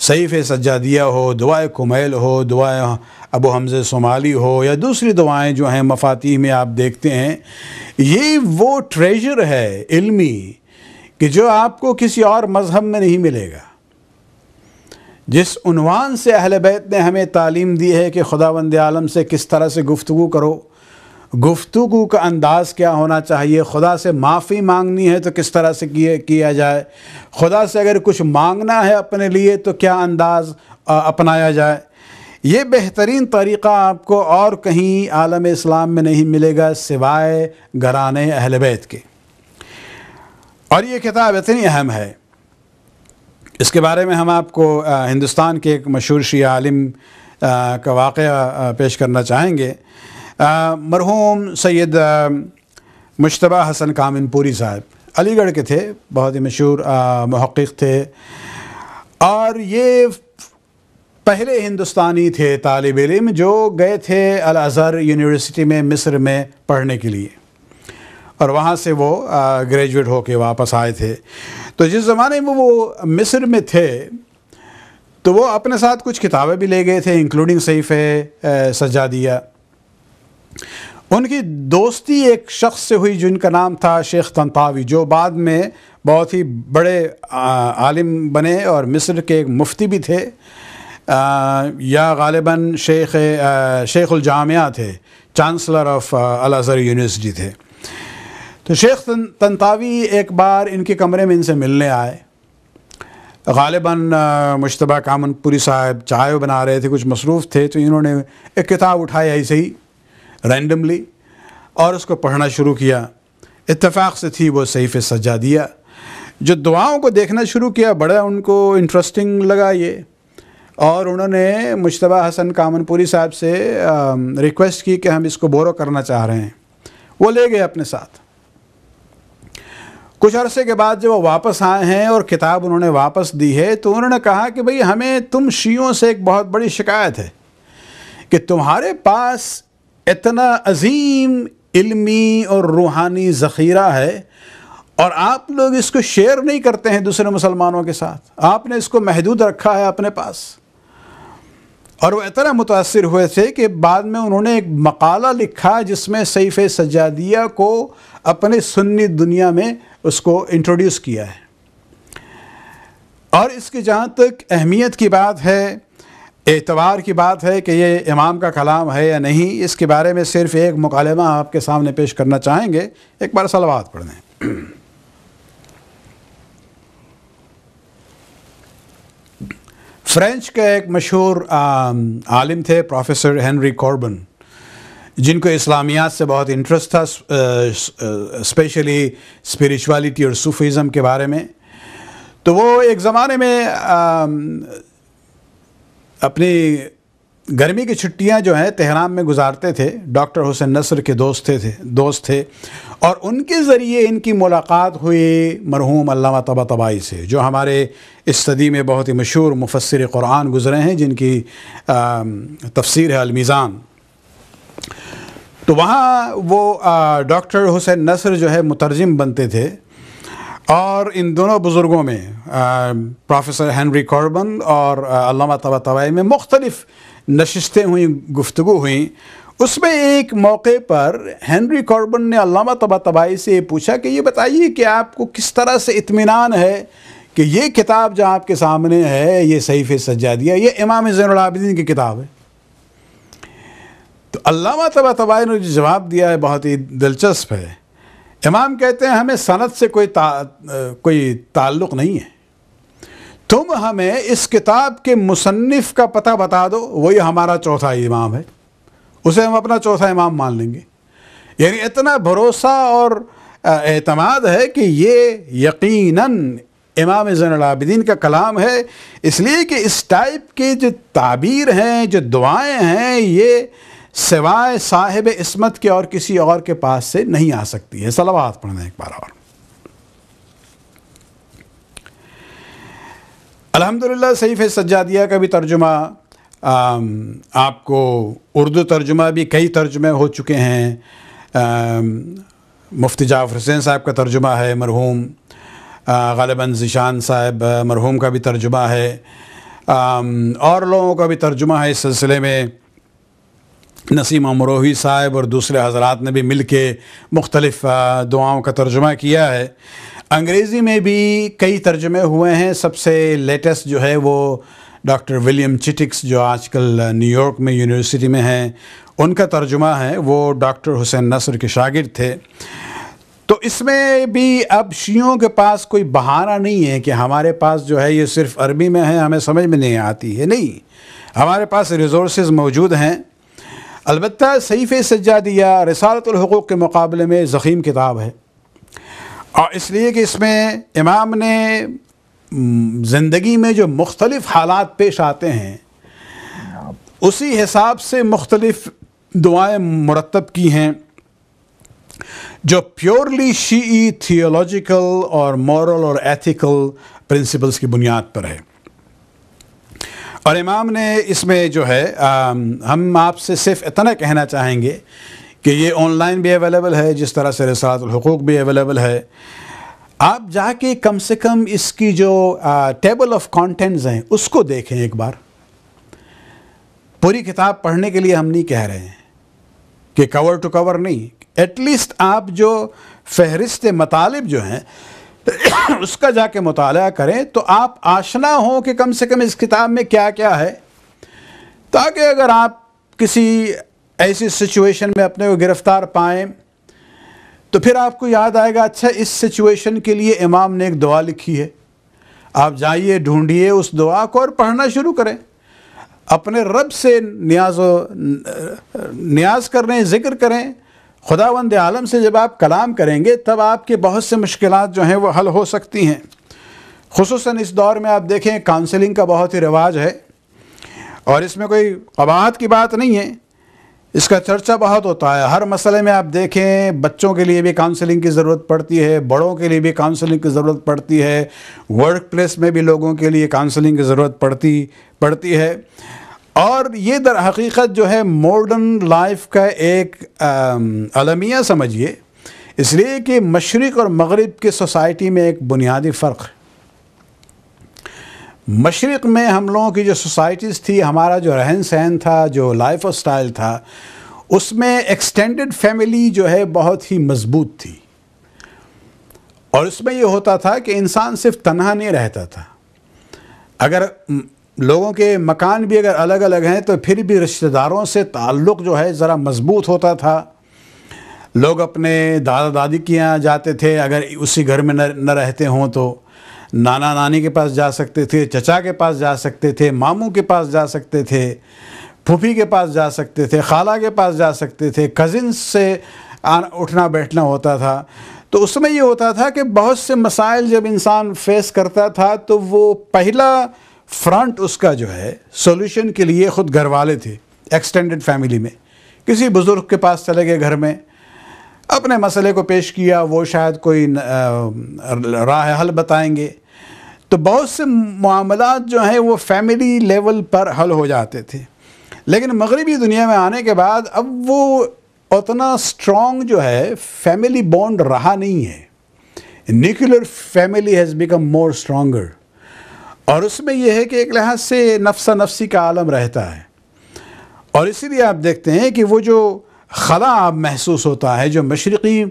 सईफ़ सज्जादिया हो दुआ कुमैल हो दुआ अबू हमज़ सोमाली हो, या दूसरी दुआएँ जो हैं मफाती में आप देखते हैं, ये वो ट्रेजर है इल्मी कि जो आपको किसी और मज़हब में नहीं मिलेगा। जिस उनवान से अहल बैत ने हमें तालीम दी है कि खुदा वंद आलम से किस तरह से गुफ्तु करो गुफ्तु का अंदाज़ क्या होना चाहिए, खुदा से माफ़ी मांगनी है तो किस तरह से किए, किया जाए, खुदा से अगर कुछ मांगना है अपने लिए तो क्या अंदाज़ अपनाया जाए। ये बेहतरीन तरीक़ा आपको और कहीं आलम इस्लाम में नहीं मिलेगा सिवाय घरान अहल बैत के। और ये किताब इतनी अहम है इसके बारे में हम आपको हिंदुस्तान के एक मशहूर शी आलिम का वाक़ पेश करना चाहेंगे। मरहूम सैद मुशतबा हसन कामिनपुरी साहब अलीगढ़ के थे, बहुत ही मशहूर महक़ थे। और ये पहले हिंदुस्तानी थे तालब इम जो गए थे अल अज़हर यूनिवर्सिटी में, मिस्र में पढ़ने के लिए। और वहाँ से वो ग्रेजुएट होके वापस आए थे। तो जिस ज़माने में वो मिस्र में थे तो वो अपने साथ कुछ किताबें भी ले गए थे इंक्लूडिंग सईफ़ सजादिया उनकी दोस्ती एक शख्स से हुई जिनका नाम था शेख तंतावी जो बाद में बहुत ही बड़े आलिम बने और मिस्र के एक मुफ्ती भी थे। आ, या गालिबा शेख शेख शेखुलजामिया थे chancellor of Al Azhar university थे। तो शेख तंतावी एक बार इनके कमरे में इनसे मिलने आए। गालिबा मुशतबा कामनपुरी साहब चाय बना रहे थे, कुछ मसरूफ़ थे तो इन्होंने एक किताब उठाई ऐसे ही रैंडमली और उसको पढ़ना शुरू किया। इत्तेफाक से थी वो सहीफ़ सजा दिया जो दुआओं को देखना शुरू किया, बड़ा उनको इंटरेस्टिंग लगा ये। और उन्होंने मुशतबा हसन कामनपुरी साहब से रिक्वेस्ट की कि हम इसको बोरो करना चाह रहे हैं। वो ले गए अपने साथ। कुछ अरसे के बाद जब वो वापस आए हैं और किताब उन्होंने वापस दी है तो उन्होंने कहा कि भाई, हमें तुम शीयों से एक बहुत बड़ी शिकायत है कि तुम्हारे पास इतना अजीम इल्मी और रूहानी ज़ख़ीरा है और आप लोग इसको शेयर नहीं करते हैं दूसरे मुसलमानों के साथ। आपने इसको महदूद रखा है अपने पास। और वो इतना मुतासर हुए थे कि बाद में उन्होंने एक मकाला लिखा जिसमें सईफ़ सजादिया को अपने सुन्नी दुनिया में उसको इंट्रोड्यूस किया है। और इसकी जहाँ तक अहमियत की बात है एतवार की बात है कि ये इमाम का कलाम है या नहीं, इसके बारे में सिर्फ़ एक मुकालमा आपके सामने पेश करना चाहेंगे, एक बार सलवात पढ़ दें फ्रेंच के एक मशहूर आलिम थे, प्रोफेसर हेनरी कॉर्बन। जिनको इस्लामियात से बहुत इंटरेस्ट था स्पेशली स्पिरिचुअलिटी और सूफीज़म के बारे में तो वो एक ज़माने में आ, अपनी गर्मी की छुट्टियाँ जो हैं तेहरान में गुजारते थे। डॉक्टर हुसैन नसर के दोस्त थे, थे दोस्त थे। और उनके ज़रिए इनकी मुलाकात हुई मरहूम अल्लामा तबा तबाई से जो हमारे इस सदी में बहुत ही मशहूर मुफसर क़ुरान गुज़रे हैं जिनकी तफसीर है अलमीज़ान। तो वहाँ वो डॉक्टर हुसैन नसर जो है मुतरजम बनते थे। और इन दोनों बुज़ुर्गों में प्रोफेसर हेनरी कॉर्बन और अल्लामा तबा तबाई में मुख्तलिफ़ नशस्तें हुई गुफ्तु हुई। उसमें एक मौके पर हेनरी कॉर्बन ने अल्लामा तबा तबाई से पूछा कि ये बताइए कि आपको किस तरह से इत्मीनान है कि ये किताब जो आपके सामने है, ये सहीफ़ सज्जादिया, ये इमाम जैनआबिदीन की किताब है। तो अल्लामा तबा तबाई ने जो जवाब दिया है बहुत ही दिलचस्प है। इमाम कहते हैं हमें सनत से कोई ता, कोई ताल्लुक़ नहीं है। तुम हमें इस किताब के मुसन्फ़ का पता बता दो वही हमारा चौथा इमाम है। उसे हम अपना चौथा इमाम मान लेंगे। यानी इतना भरोसा और अतमाद है कि ये यकीनन इमाम जैनआबिदीन का कलाम है। इसलिए कि इस टाइप के जो ताबीर हैं जो दुआएँ हैं ये सिवाय साहिब इसमत के और किसी और के पास से नहीं आ सकती है। सलावात पढ़ना एक बार और। अल्हम्दुलिल्लाह, सहीफ़ सज्जादिया का भी तर्जुमा आपको उर्दू तर्जुमा भी कई तर्जुमे हो चुके हैं। मुफ्ती जाफ़र हुसैन साहब का तर्जुमा है मरहूम गालिबा ज़िशान साहब मरहूम का भी तर्जुमा है। और लोगों का भी तर्जुमा है इस सिलसिले में। नसीम अमरोही साहब और दूसरे हजरात ने भी मिल के मुख्तलिफ़ दुआओं का तर्जुमा किया है। अंग्रेज़ी में भी कई तर्जुमे हुए हैं। सबसे लेटेस्ट जो है वो डॉक्टर विलियम चिटिक्स, जो आजकल न्यूयॉर्क में यूनिवर्सिटी में हैं, उनका तर्जुमा है। वो डॉक्टर हुसैन नसर के शागिर थे। तो इसमें भी अब शियों के पास कोई बहाना नहीं है कि हमारे पास जो है ये सिर्फ़ अरबी में है, हमें समझ में नहीं आती है। नहीं, हमारे पास रिसोर्स मौजूद हैं। अलबत् सईफ़ सज्जादिया रसालतलहूक़ के मुकाबले में ज़ख़ीम किताब है। और इसलिए कि इसमें इमाम ने ज़िंदगी में जो मुख्तलिफ़ हालात पेश आते हैं, उसी हिसाब से मुख्तलिफ़ दुआएँ मुरतब की हैं, जो प्योरली शी थियोलॉजिकल और मॉरल और एथिकल प्रिंसिपल्स की बुनियाद पर है। और इमाम ने इसमें जो है आ, हम आपसे सिर्फ़ इतना कहना चाहेंगे कि ये ऑनलाइन भी अवेलेबल है जिस तरह से रसालहूक़ भी अवेलेबल है। आप जाके कम से कम इसकी जो आ, टेबल ऑफ़ कंटेंट्स हैं उसको देखें एक बार। पूरी किताब पढ़ने के लिए हम नहीं कह रहे हैं कि कवर टू कवर नहीं। एटलीस्ट आप जो फहरिस्त मतालब जो हैं उसका जाके मुताल करें तो आप आशना हो कि कम से कम इस किताब में क्या क्या है। ताकि अगर आप किसी ऐसी सिचुएशन में अपने को गिरफ़्तार पाएँ तो फिर आपको याद आएगा अच्छा इस सिचुएशन के लिए इमाम ने एक दुआ लिखी है। आप जाइए, ढूंढिए उस दुआ को और पढ़ना शुरू करें। अपने रब से न्याज न्याज करें ज़िक्र करें। खुदावंद आलम से जब आप कलाम करेंगे, तब आपके बहुत से मुश्किल जो हैं वो हल हो सकती हैं। खसूस इस दौर में आप देखें, काउंसलिंग का बहुत ही रिवाज है। और इसमें कोई कबाहत की बात नहीं है। इसका चर्चा बहुत होता है। हर मसले में आप देखें, बच्चों के लिए भी काउंसलिंग की ज़रूरत पड़ती है, बड़ों के लिए भी काउंसलिंग की ज़रूरत पड़ती है वर्क प्लेस में भी लोगों के लिए काउंसलिंग की ज़रूरत पड़ती पड़ती है। और ये दर हकीकत जो है मॉडर्न लाइफ का एक अलमिया समझिए। इसलिए कि मशरक़ और मगरब के सोसाइटी में एक बुनियादी फ़र्क है। मशरक़ में हम लोगों की जो सोसाइटीज़ थी, हमारा जो रहन सहन था, जो लाइफ स्टाइल था, उसमें एक्सटेंडेड फैमिली जो है बहुत ही मज़बूत थी। और उसमें ये होता था कि इंसान सिर्फ़ तनहा नहीं रहता था। अगर लोगों के मकान भी अगर अलग अलग हैं तो फिर भी रिश्तेदारों से ताल्लुक़ जो है ज़रा मज़बूत होता था। लोग अपने दादा दादी के यहाँ जाते थे अगर उसी घर में न, रहते हों तो। नाना नानी के पास जा सकते थे चचा के पास जा सकते थे मामू के पास जा सकते थे फूफी के पास जा सकते थे खाला के पास जा सकते थे। कज़िन्स से आना उठना बैठना होता था। तो उसमें ये होता था कि बहुत से मसाइल जब इंसान फेस करता था तो वो पहला फ्रंट उसका जो है, सॉल्यूशन के लिए ख़ुद घर वाले थे एक्सटेंडेड फैमिली में। किसी बुज़ुर्ग के पास चले गए घर में, अपने मसले को पेश किया, वो शायद कोई राह हल बताएँगे। तो बहुत से मामला जो हैं, वो फैमिली लेवल पर हल हो जाते थे। लेकिन मगरबी दुनिया में आने के बाद, अब वो उतना स्ट्रॉन्ग जो है फैमिली बॉन्ड रहा नहीं है। Nuclear family has become more stronger और उसमें यह है कि एक लिहाज से नफ्सा नफसी का आलम रहता है। और इसीलिए आप देखते हैं कि वो जो खला आप महसूस होता है, जो मशरक़ी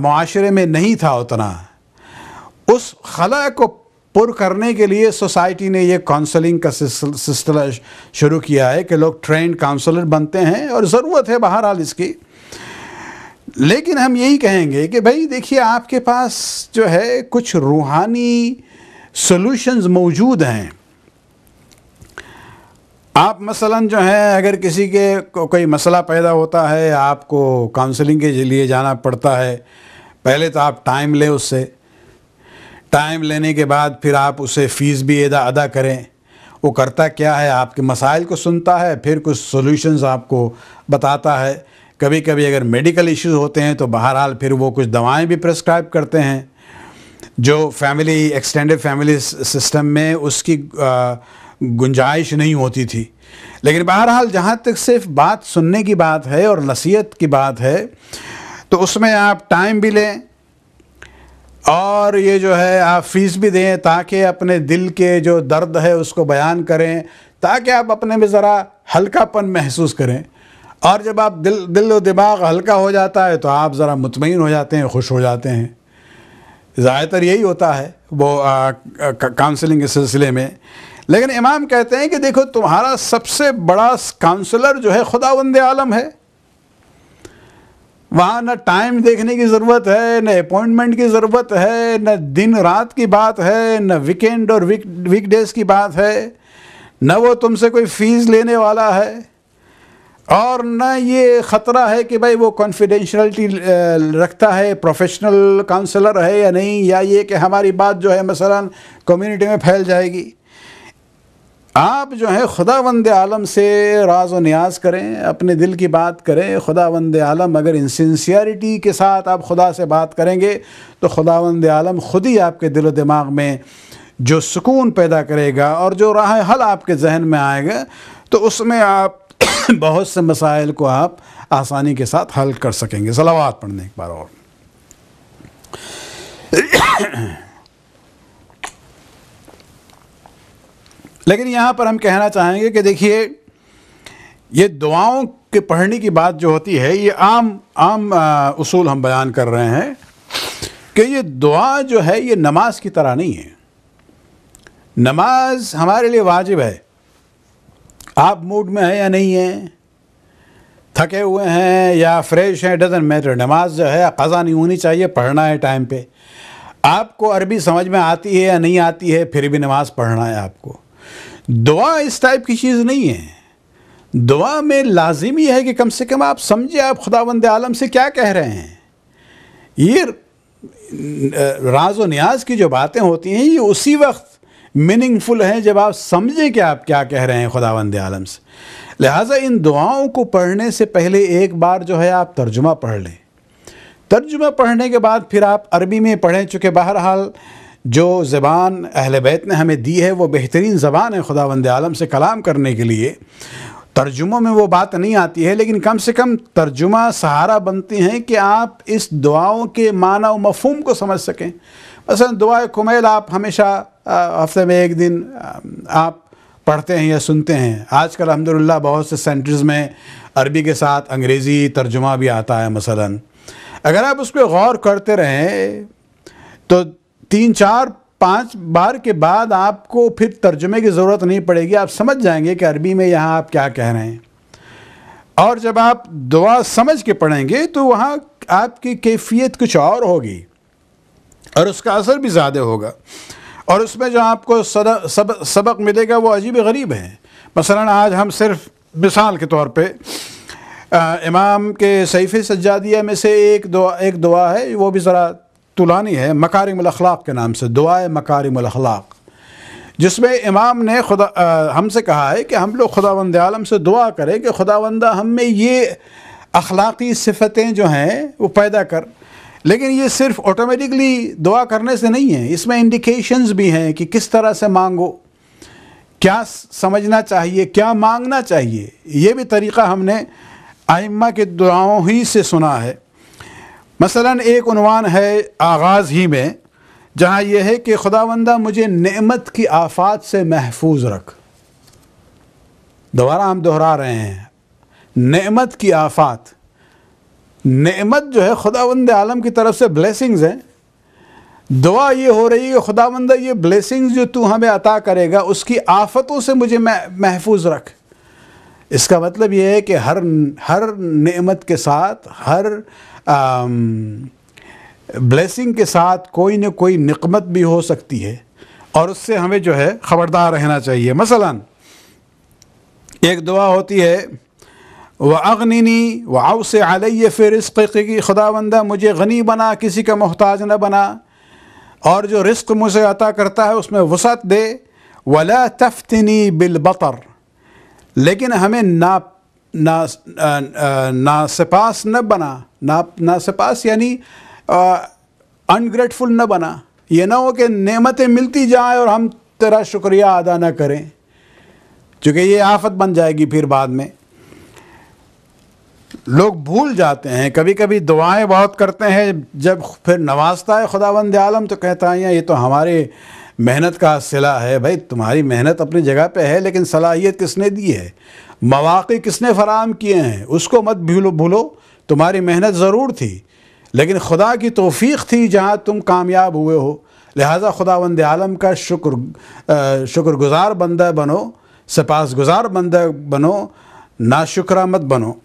माशरे में नहीं था उतना, उस खला को पुर करने के लिए सोसाइटी ने ये काउंसलिंग का सिलसिला शुरू किया है कि लोग ट्रेंड काउंसलर बनते हैं और ज़रूरत है बहरहाल इसकी। लेकिन हम यही कहेंगे कि भाई देखिए आपके पास जो है कुछ रूहानी सॉल्यूशंस मौजूद हैं। आप मसलन जो है अगर किसी के को, कोई मसला पैदा होता है आपको काउंसलिंग के लिए जाना पड़ता है। पहले तो आप टाइम लें उससे। टाइम लेने के बाद फिर आप उसे फ़ीस भी अदा अदा करें। वो करता क्या है? आपके मसाइल को सुनता है फिर कुछ सॉल्यूशंस आपको बताता है। कभी कभी अगर मेडिकल इश्यूज़ होते हैं तो बहरहाल फिर वो कुछ दवाएँ भी प्रेस्क्राइब करते हैं। जो फैमिली एक्सटेंडेड फैमिली सिस्टम में उसकी गुंजाइश नहीं होती थी। लेकिन बहरहाल जहाँ तक सिर्फ़ बात सुनने की बात है और नसीहत की बात है तो उसमें आप टाइम भी लें और ये जो है आप फ़ीस भी दें ताकि अपने दिल के जो दर्द है उसको बयान करें, ताकि आप अपने में ज़रा हल्कापन महसूस करें। और जब आप दिल दिल और दिमाग हल्का हो जाता है तो आप ज़रा मुतमिन हो जाते हैं, खुश हो जाते हैं। ज़्यादातर यही होता है वो काउंसलिंग के सिलसिले में। लेकिन इमाम कहते हैं कि देखो, तुम्हारा सबसे बड़ा काउंसलर जो है, खुदा वंद आलम है। वहाँ न टाइम देखने की ज़रूरत है, न अपॉइंटमेंट की ज़रूरत है, न दिन रात की बात है, न वीकेंड और वीक वीकडेज़ की बात है, न वो तुमसे कोई फ़ीस लेने वाला है। और न ये ख़तरा है कि भाई वो कॉन्फिडेंशलिटी रखता है प्रोफेशनल काउंसलर है या नहीं, या ये कि हमारी बात जो है मसला कम्युनिटी में फैल जाएगी। आप जो है खुदा वंद आलम से राज व न्याज करें, अपने दिल की बात करें। खुदा वंद आलम अगर इंसिनसियरिटी के साथ आप खुदा से बात करेंगे तो खुदा वंद आलम ख़ुद ही आपके दिलो दिमाग में जो सुकून पैदा करेगा और जो राह हल आपके जहन में आएगा तो उसमें आप बहुत से मसाइल को आप आसानी के साथ हल कर सकेंगे। सलावात पढ़ने एक बार और। लेकिन यहाँ पर हम कहना चाहेंगे कि देखिए, ये दुआओं के पढ़ने की बात जो होती है, ये आम आम उसूल हम बयान कर रहे हैं कि ये दुआ जो है, ये नमाज़ की तरह नहीं है। नमाज़ हमारे लिए वाजिब है। आप मूड में हैं या नहीं हैं? थके हुए हैं या फ्रेश हैं डजन मैटर नमाज़ जो है क़ज़ा नहीं होनी चाहिए, पढ़ना है टाइम पे। आपको अरबी समझ में आती है या नहीं आती है, फिर भी नमाज़ पढ़ना है आपको। दुआ इस टाइप की चीज़ नहीं है। दुआ में लाजिमी है कि कम से कम आप समझे आप खुदावंद आलम से क्या कह रहे हैं। ये राज व न्याज की जो बातें होती हैं, ये उसी वक्त मीनिंगफुल हैं जब आप समझें कि आप क्या कह रहे हैं खुदावंद आलम से। लिहाजा इन दुआओं को पढ़ने से पहले एक बार जो है आप तर्जुमा पढ़ लें। तर्जुमा पढ़ने के बाद फिर आप अरबी में पढ़ें, चूँकि बहरहाल जो ज़बान अहल बैत ने हमें दी है, वो बेहतरीन ज़बान है खुदा वंद आलम से कलाम करने के लिए। तर्जुमों में वो बात नहीं आती है, लेकिन कम से कम तर्जुमा सहारा बनती हैं कि आप इस दुआओं के माना व मफहम को समझ सकें। मसलन दुआ कुमैल, आप हमेशा हफ़्ते में एक दिन आप पढ़ते हैं या सुनते हैं। आजकल अलहमदिल्ला बहुत से सेंटर्स में अरबी के साथ अंग्रेज़ी तर्जुमा भी आता है मसलन। अगर आप उस पर गौर करते रहें तो तीन, चार, पाँच बार के बाद आपको फिर तर्जुमे की ज़रूरत नहीं पड़ेगी। आप समझ जाएँगे कि अरबी में यहाँ आप क्या कह रहे हैं। और जब आप दुआ समझ के पढ़ेंगे तो वहाँ आपकी कैफियत कुछ और होगी और उसका असर भी ज़्यादा होगा। और उसमें जो आपको सदा, सब, सबक मिलेगा, वो अजीब गरीब है। मसला आज हम सिर्फ़ मिसाल के तौर पर इमाम के सैफ़ सज्जादिया में से एक दुआ एक दुआ है, वो भी ज़रा तुलानी है मकारिम अखलाक के नाम से, दुआ मकारिम अखलाक। जिसमें इमाम ने खुदा हमसे कहा है कि हम लोग खुदा वंद आलम से दुआ करें कि खुदा हम में ये अखलाक़ी सिफतें जो हैं, वो पैदा कर। लेकिन ये सिर्फ़ ऑटोमेटिकली दुआ करने से नहीं है। इसमें इंडिकेशंस भी हैं कि किस तरह से मांगो, क्या समझना चाहिए, क्या मांगना चाहिए। ये भी तरीक़ा हमने आइम्मा के दुआओं ही से सुना है। मसलन एक उनवान है आगाज़ ही में, जहाँ यह है कि खुदावंदा मुझे नेमत की आफात से महफूज रख। दोबारा हम दोहरा रहे हैं। नेमत की आफात नेमत जो है खुदावंद आलम की तरफ़ से ब्लेसिंग्स हैं। दुआ ये हो रही है कि खुदावंद ये ब्लेसिंग्स जो तू हमें अता करेगा उसकी आफतों से मुझे महफूज रख। इसका मतलब ये है कि हर हर नेमत के साथ हर आम, ब्लेसिंग के साथ कोई न कोई निकमत भी हो सकती है। और उससे हमें जो है ख़बरदार रहना चाहिए। मसलन एक दुआ होती है व अगनी व आव से फिर रिस्क की खुदावंदा मुझे गनी बना किसी का मोहताज न बना और जो रिस्क मुझे अता करता है उसमें वसत दे वला तफ्तनी बिलबतर लेकिन हमें ना ना ना सपास न बना ना ना सपास यानी अनग्रेटफुल न बना ये ना हो कि नेमतें मिलती जाए और हम तेरा शुक्रिया अदा न करें क्योंकि ये आफत बन जाएगी फिर बाद में लोग भूल जाते हैं कभी कभी दुआएँ बहुत करते हैं, जब फिर नवाजता है खुदावंद आलम तो कहता है ये तो हमारे मेहनत का सिला है, भाई, तुम्हारी मेहनत अपनी जगह पे है, लेकिन सलाहियत किसने दी है? मौाक़े किसने फ़राम किए हैं? उसको मत भूलो भूलो, तुम्हारी मेहनत ज़रूर थी, लेकिन खुदा की तोफ़ी थी जहाँ तुम कामयाब हुए हो। लिहाजा खुदावंद आलम का शुक्र शुक्रगुजार बंदा बनो सपास गुजार बंदा बनो, नाशुक्रा मत बनो।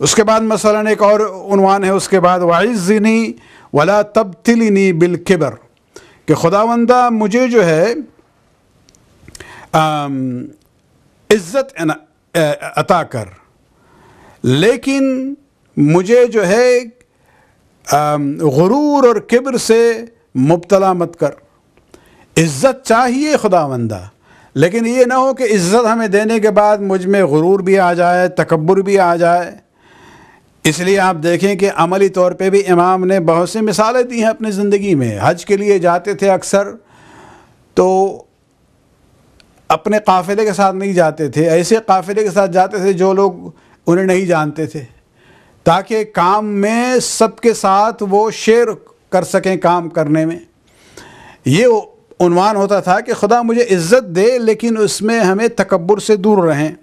उसके बाद मसला एक और उनवान है, उसके बाद वाइज़नी वला तब्तिलनी बिल किबर। कि खुदावंदा मुझे जो है इज़्ज़त अता कर। लेकिन मुझे जो है गुरूर और किब्र से मुबतला मत कर। इज़्ज़त चाहिए खुदावंदा, लेकिन ये ना हो कि इज़्ज़त हमें देने के बाद मुझमें गुरूर भी आ जाए तकबर भी आ जाए। इसलिए आप देखें कि अमली तौर पे भी इमाम ने बहुत सी मिसालें दी हैं अपनी ज़िंदगी में। हज के लिए जाते थे अक्सर तो अपने काफ़िले के साथ नहीं जाते थे। ऐसे काफ़िले के साथ जाते थे जो लोग उन्हें नहीं जानते थे, ताकि काम में सबके साथ वो शेयर कर सकें काम करने में। ये उनवान होता था कि खुदा मुझे इज़्ज़त दे, लेकिन उसमें हमें तकबर से दूर रहें।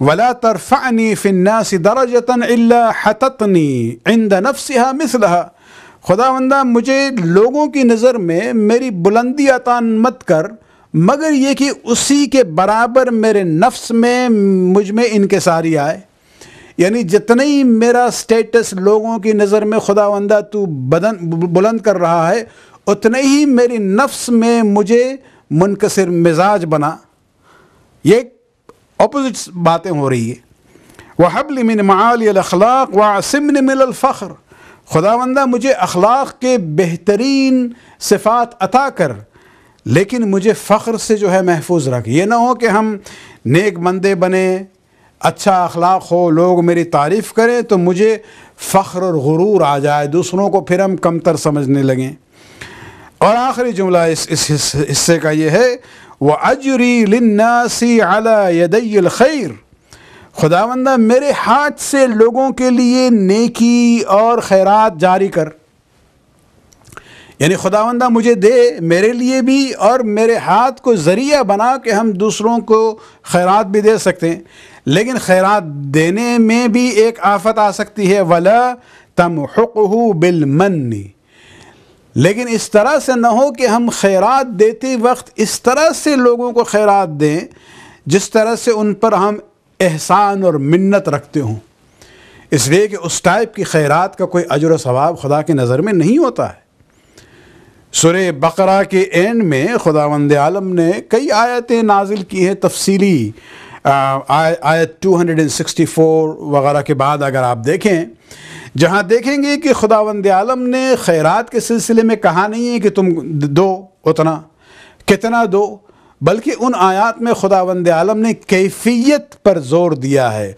वला तरफ़ानी फ़िन्नासी दरजतन हततनी इंद नफ्सिहा मिसलहा खुदावंदा मुझे लोगों की नज़र में मेरी बुलंदी अता मत कर मगर ये कि उसी के बराबर मेरे नफ्स में मुझमें इनकसारी आए यानी जितना ही मेरा स्टेटस लोगों की नज़र में खुदावंदा तू बदन बुलंद कर रहा है उतने ही मेरी नफ्स में मुझे मुनकसर मिजाज बना ये अपोजिट बातें हो रही है वह हबल मिन मालखलाक व सिमन मिल फ़ख्र खुदावंदा मुझे अखलाक के बेहतरीन सिफ़ात अता कर लेकिन मुझे फ़ख्र से जो है महफूज रख ये ना हो कि हम नेक बंदे बने अच्छा अखलाक हो लोग मेरी तारीफ़ करें तो मुझे फ़ख्र और गुरूर आ जाए दूसरों को फिर हम कमतर समझने लगें और आखिरी जुमला इस हिस्से का ये है अजरी लन्नासी अला यदल खैर खुदावंदा मेरे हाथ से लोगों के लिए नेकी और खैरात जारी कर यानी खुदावंदा मुझे दे मेरे लिए भी और मेरे हाथ को ज़रिया बना कि हम दूसरों को खैरात भी दे सकते हैं लेकिन खैरात देने में भी एक आफत आ सकती है वला तम बिलमन्नी लेकिन इस तरह से ना हो कि हम खैरात देते वक्त इस तरह से लोगों को खैरात दें, जिस तरह से उन पर हम एहसान और मिन्नत रखते हों। इसलिए कि उस टाइप की खैरात का कोई अजर सवाब खुदा की नज़र में नहीं होता है। सुर बकरा के एंड में खुदावंद आलम ने कई आयतें नाजिल की हैं तफसीली। आयत 264 वगैरह के बाद अगर आप देखें जहाँ देखेंगे कि खुदावंद आलम ने खैरात के सिलसिले में कहा नहीं है कि तुम दो उतना कितना दो बल्कि उन आयात में खुदावंद आलम ने कैफियत पर ज़ोर दिया है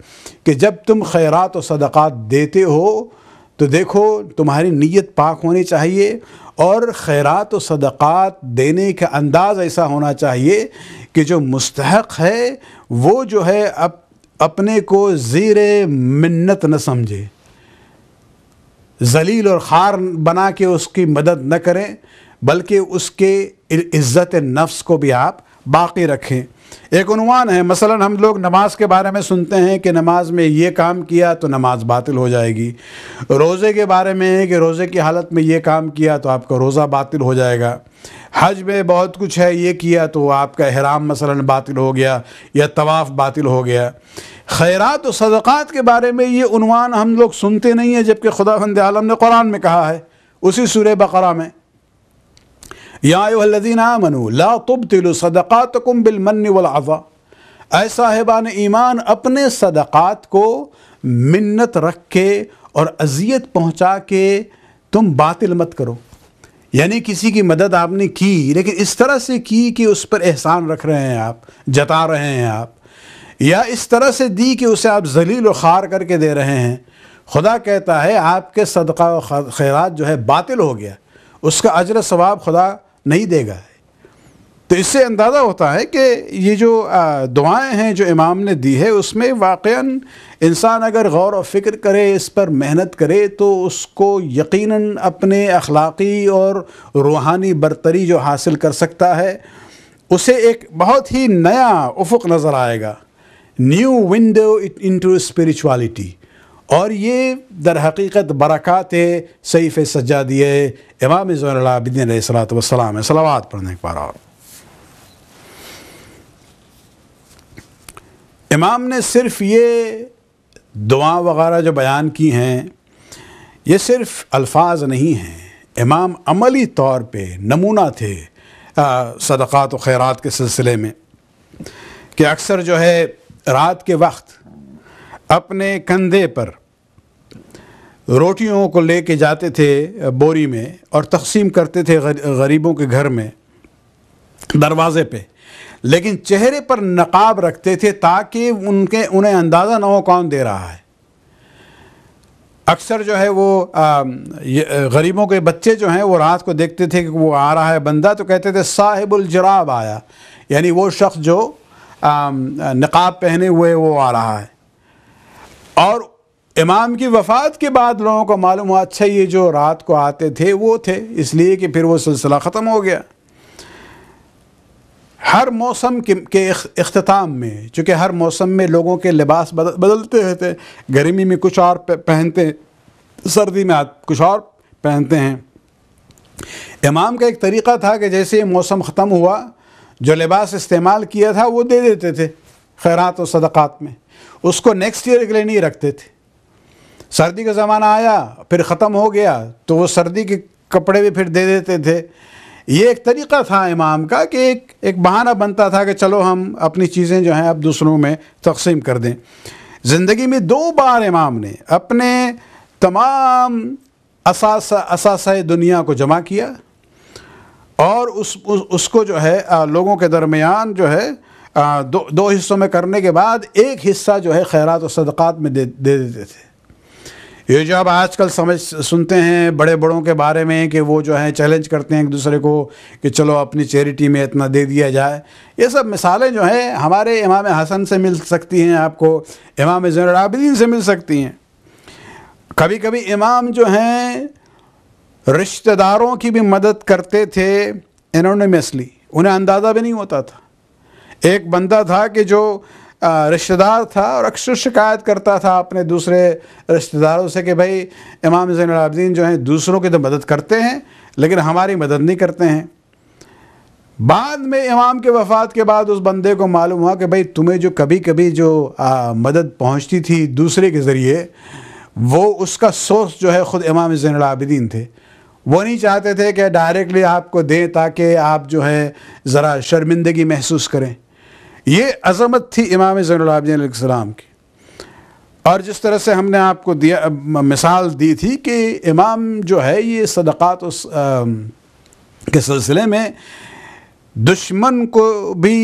कि जब तुम खैरात और सदक़ात देते हो तो देखो तुम्हारी नीयत पाक होनी चाहिए और खैरात और सदक़ात देने का अंदाज़ ऐसा होना चाहिए कि जो मुस्तक है वो जो है अप, अपने को ज़ीर मन्नत न समझे। जलील और खार बना के उसकी मदद न करें, बल्कि उसके इज़्ज़त नफ्स को भी आप बाकी रखें। एक उनवान है, मसलन हम लोग नमाज़ के बारे में सुनते हैं कि नमाज़ में ये काम किया तो नमाज़ बातिल हो जाएगी। रोज़े के बारे में है कि रोज़े की हालत में ये काम किया तो आपका रोज़ा बातिल हो जाएगा। हज में बहुत कुछ है, ये किया तो आपका हराम मसलन बातिल हो गया, या तवाफ़ बातिल हो गया। खैरात और सदक़ात के बारे में ये उनवान हम लोग सुनते नहीं हैं, जबकि खुदा आलम ने कुरान में कहा है, उसी सूर्य बकरा में। यादीन आमनु, ला तुबतिल सदक़ातकुम बिलमन वलअज़ा ऐ साहिबान ईमान, अपने सदक़ात को मिन्नत रख के और अजियत पहुँचा के तुम बातिल मत करो। यानी किसी की मदद आपने की, लेकिन इस तरह से की कि उस पर एहसान रख रहे हैं आप, जता रहे हैं आप, या इस तरह से दी कि उसे आप जलील व खार करके दे रहे हैं। खुदा कहता है, आपके सदका व खैरात जो है बातिल हो गया। उसका अजर सवाब खुदा नहीं देगा। तो इससे अंदाज़ा होता है कि ये जो दुआएँ हैं जो इमाम ने दी है, उसमें वाक़ इंसान अगर गौर व फ़िक्र करे, इस पर मेहनत करे तो उसको यकीनन अपने अखलाक़ी और रूहानी बरतरी जो हासिल कर सकता है, उसे एक बहुत ही नया उफ़ नज़र आएगा। न्यू विंडो इनटू स्पिरिचुअलिटी और ये दर हकीकत बरक़ात सईफ़ सज्जादी इमाम ज़ैनबिन सलाम सलावात पढ़ने के और। इमाम ने सिर्फ़ ये दुआ वगैरह जो बयान की हैं, ये सिर्फ़ अल्फाज नहीं हैं। इमाम अमली तौर पे नमूना थे सदक़ात व खैरात के सिलसिले में, कि अक्सर जो है रात के वक्त अपने कंधे पर रोटियों को ले लेके जाते थे बोरी में और तकसीम करते थे गरीबों के घर में, दरवाज़े पे। लेकिन चेहरे पर नकाब रखते थे ताकि उनके, उन्हें अंदाज़ा ना हो कौन दे रहा है। अक्सर जो है वो गरीबों के बच्चे जो हैं वो रात को देखते थे कि वो आ रहा है बंदा तो कहते थे, साहिबुल जराब आया। यानी वो शख्स जो नकाब पहने हुए वो आ रहा है। और इमाम की वफ़ात के बाद लोगों को मालूम हुआ अच्छा ये जो रात को आते थे वो थे, इसलिए कि फिर वो सिलसिला ख़त्म हो गया। हर मौसम के, के अख्ताम में चूँकि हर मौसम में लोगों के लिबास बदल, बदलते रहते हैं। गर्मी में कुछ और पहनते हैं सर्दी में कुछ और पहनते हैं। इमाम का एक तरीक़ा था कि जैसे मौसम ख़त्म हुआ जो लिबास इस्तेमाल किया था वो दे देते थे खैरात और सदक़ात में। उसको नेक्स्ट ईयर के लिए नहीं रखते थे। सर्दी का ज़माना आया फिर ख़त्म हो गया तो वो सर्दी के कपड़े भी फिर दे देते थे। ये एक तरीक़ा था इमाम का कि एक एक बहाना बनता था कि चलो हम अपनी चीज़ें जो हैं अब दूसरों में तकसीम कर दें। ज़िंदगी में दो बार इमाम ने अपने तमाम असास दुनिया को जमा किया और उस, उस उसको जो है आ, लोगों के दरमियान जो है आ, दो दो हिस्सों में करने के बाद एक हिस्सा जो है खैरात और सदक़ात में दे देते दे थे। ये जो आप आजकल समझ, सुनते हैं बड़े बड़ों के बारे में कि वो जो है चैलेंज करते हैं एक दूसरे को कि चलो अपनी चैरिटी में इतना दे दिया जाए। ये सब मिसालें जो हैं हमारे इमाम हसन से मिल सकती हैं, आपको इमाम जैनआबिदीन से मिल सकती हैं। कभी कभी इमाम जो हैं रिश्तेदारों की भी मदद करते थे इनोनमसली उन्हें अंदाज़ा भी नहीं होता था। एक बंदा था कि जो रिश्तेदार था और अक्सर शिकायत करता था अपने दूसरे रिश्तेदारों से कि भाई इमाम जैनआबदीन जो हैं दूसरों की तो मदद करते हैं लेकिन हमारी मदद नहीं करते हैं। बाद में इमाम के वफ़ात के बाद उस बंदे को मालूम हुआ कि भाई तुम्हें जो कभी कभी जो आ, मदद पहुँचती थी दूसरे के ज़रिए वो उसका सोर्स जो है ख़ुद इमाम जैनआबदीन थे। वो नहीं चाहते थे कि डायरेक्टली आपको दें ताकि आप जो है ज़रा शर्मिंदगी महसूस करें। ये अज़मत थी इमाम जैनलाम की। और जिस तरह से हमने आपको दिया मिसाल दी थी कि इमाम जो है ये सदक़ात उस आ, के सिलसिले में दुश्मन को भी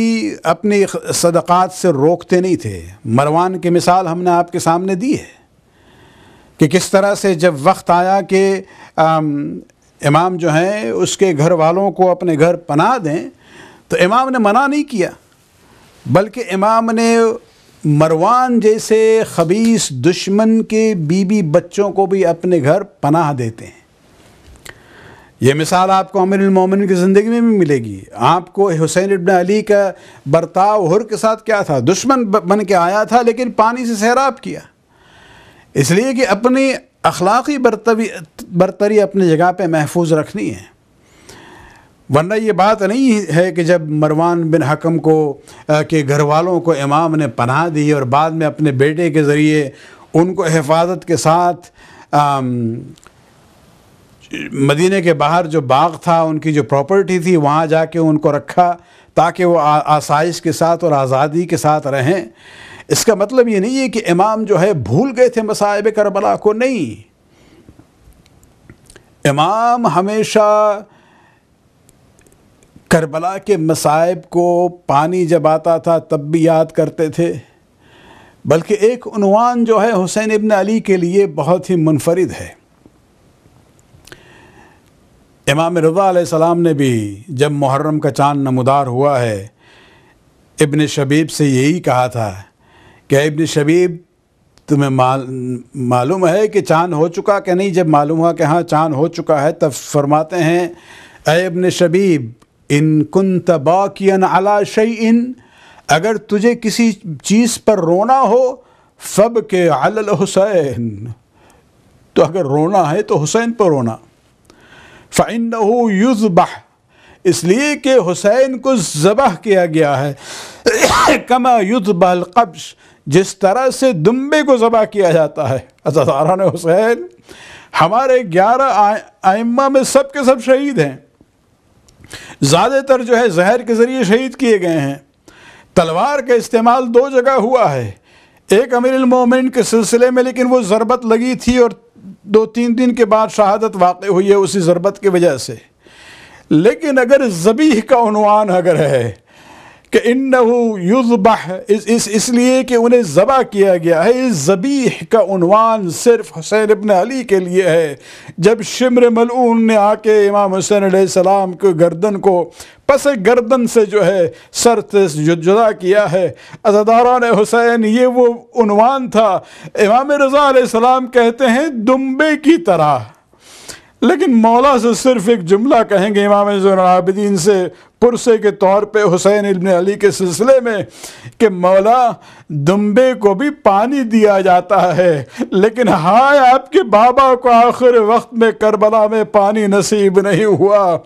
अपनी सदक़ात से रोकते नहीं थे। मरवान की मिसाल हमने आपके सामने दी है कि किस तरह से जब वक्त आया कि इमाम जो हैं उसके घर वालों को अपने घर पना दें तो इमाम ने मना नहीं किया। बल्कि इमाम ने मरवान जैसे खबीस दुश्मन के बीबी बच्चों को भी अपने घर पनाह देते हैं। ये मिसाल आपको अमीर मोमिन की ज़िंदगी में भी मिलेगी। आपको हुसैन इब्न अली का बर्ताव हुर के साथ क्या था? दुश्मन बन के आया था, लेकिन पानी से सैराब किया। इसलिए कि अपनी अखलाक़ी बरतरी बरतरी अपनी जगह पे महफूज रखनी है। वरना ये बात नहीं है कि जब मरवान बिन हकम को के घर वालों को इमाम ने पनाह दी और बाद में अपने बेटे के ज़रिए उनको हिफाजत के साथ मदीने के बाहर जो बाग था, उनकी जो प्रॉपर्टी थी, वहाँ जाके उनको रखा ताकि वो आसाइश के साथ और आज़ादी के साथ रहें। इसका मतलब ये नहीं है कि इमाम जो है भूल गए थे मसाइब करबला को, नहीं। इमाम हमेशा करबला के मसाइब को पानी जब आता था, तब भी याद करते थे। बल्कि एक उनवान जो है, हुसैन इब्न अली के लिए बहुत ही मुनफरद है। इमाम रज़ा सलाम ने भी जब मुहर्रम का चाँद नमदार हुआ है, इब्न शबीब से यही कहा था कि इब्न शबीब, तुम्हें माल, मालूम है कि चाँद हो चुका कि नहीं? जब मालूम हुआ कि हाँ चाँद हो चुका है, तब फरमाते हैं इब्न शबीब इन कुन तबाकियन अला इन अगर तुझे किसी चीज़ पर रोना हो, फब के अल हुसैन। तो अगर रोना है तो हुसैन पर रोना। फाइन फ़ैन युज़बह, इसलिए कि हुसैन को ज़बह किया गया है। कमा युद्धबल कब्श जिस तरह से दुम्बे को ज़बह किया जाता है। अजारा हुसैन, हमारे ग्यारह आइम्मा में सब के सब शहीद हैं। ज़्यादातर जो है जहर के ज़रिए शहीद किए गए हैं। तलवार का इस्तेमाल दो जगह हुआ है। एक अमीर मोमिन के सिलसिले में, लेकिन वो ज़रबत लगी थी और दो तीन दिन के बाद शहादत वाक़ हुई है उसी ज़रबत की वजह से। लेकिन अगर ज़बीह का अनवान अगर है कि इन युज़बह इस, इस इसलिए कि उन्हें ज़बा किया गया है। इस ज़बीह का उनवान सिर्फ़ हुसैन इबन अली के लिए है। जब शिमर मलून ने आके इमाम हुसैन सलाम के गर्दन को पस गर्दन से जो है सर से जुदा किया है। अजादारान हुसैन ये वो उनवान था। इमाम रज़ा सलाम कहते हैं दुम्बे की तरह। लेकिन मौला से सिर्फ़ एक जुमला कहेंगे इमाम आबिदीन से, पुरसे के तौर पे हुसैन इब्न अली के सिलसिले में कि मौला दुम्बे को भी पानी दिया जाता है, लेकिन हाय आपके बाबा को आखिर वक्त में करबला में पानी नसीब नहीं हुआ।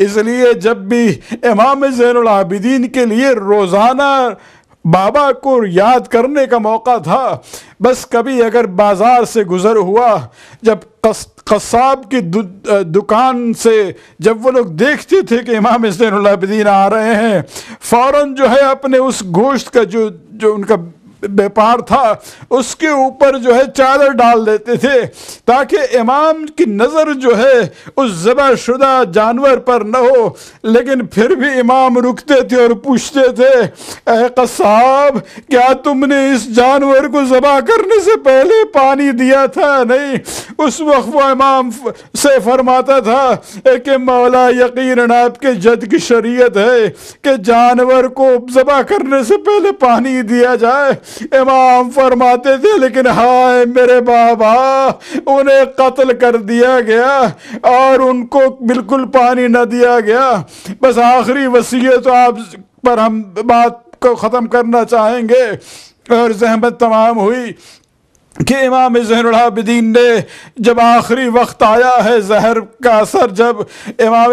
इसलिए जब भी इमाम जैन के लिए रोज़ाना बाबा को याद करने का मौका था। बस कभी अगर बाज़ार से गुज़र हुआ जब कसाब की दु, दुकान से जब वो लोग देखते थे कि इमाम इसदीन आ रहे हैं फ़ौर जो है अपने उस गोश्त का जो जो उनका व्यापार था, उसके ऊपर जो है चादर डाल देते थे, ताकि इमाम की नज़र जो है उस ज़बाशुदा जानवर पर न हो। लेकिन फिर भी इमाम रुकते थे और पूछते थे कसाब, क्या तुमने इस जानवर को ज़बा करने से पहले पानी दिया था? नहीं। उस वक्त वो इमाम से फरमाता था कि मौला यकीन आपके जद की शरीयत है कि जानवर को ज़बा करने से पहले पानी दिया जाए। इमाम फरमाते थे, लेकिन हाय मेरे बाबा, उन्हें कत्ल कर दिया गया और उनको बिल्कुल पानी न दिया गया। बस आखिरी वसीयत तो आप पर हम बात को ख़त्म करना चाहेंगे और जहमत तमाम हुई कि इमाम जहरुलाबिदीन ने जब आखिरी वक्त आया है जहर का असर, जब इमाम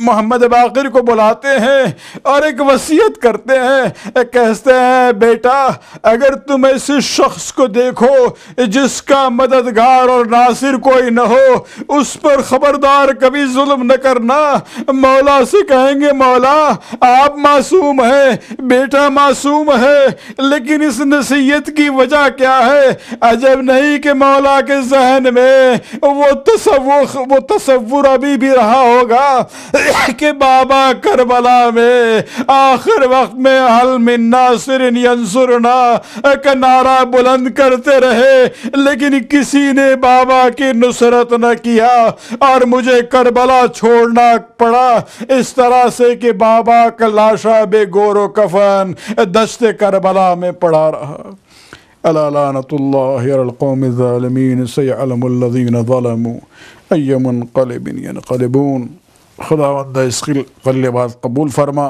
मोहम्मद बाकर को बुलाते हैं और एक वसीयत करते हैं। कहते हैं, बेटा, अगर तुम ऐसे शख्स को देखो जिसका मददगार और नासिर कोई न हो, उस पर खबरदार कभी जुल्म न करना। मौला से कहेंगे, मौला, आप मासूम है, बेटा मासूम है, लेकिन इस नसीहत की वजह क्या है? अजब नहीं कि मौला के जहन में वो तस्वुर वो तस्वुर अभी भी रहा होगा। कि बाबा करबला में आखिर वक्त में हल मिन्ना, सिरना का नारा बुलंद करते रहे, लेकिन किसी ने बाबा की नुसरत न किया और मुझे करबला छोड़ना पड़ा। इस तरह से कि बाबा का लाशा बे गोरो कफन दस्ते करबला में पड़ा रहा। सयअलमुल्लज़ीन ज़लमू अयमन कलबिन कलबून खुदावंद इसकी कल्ले बात कबूल फरमा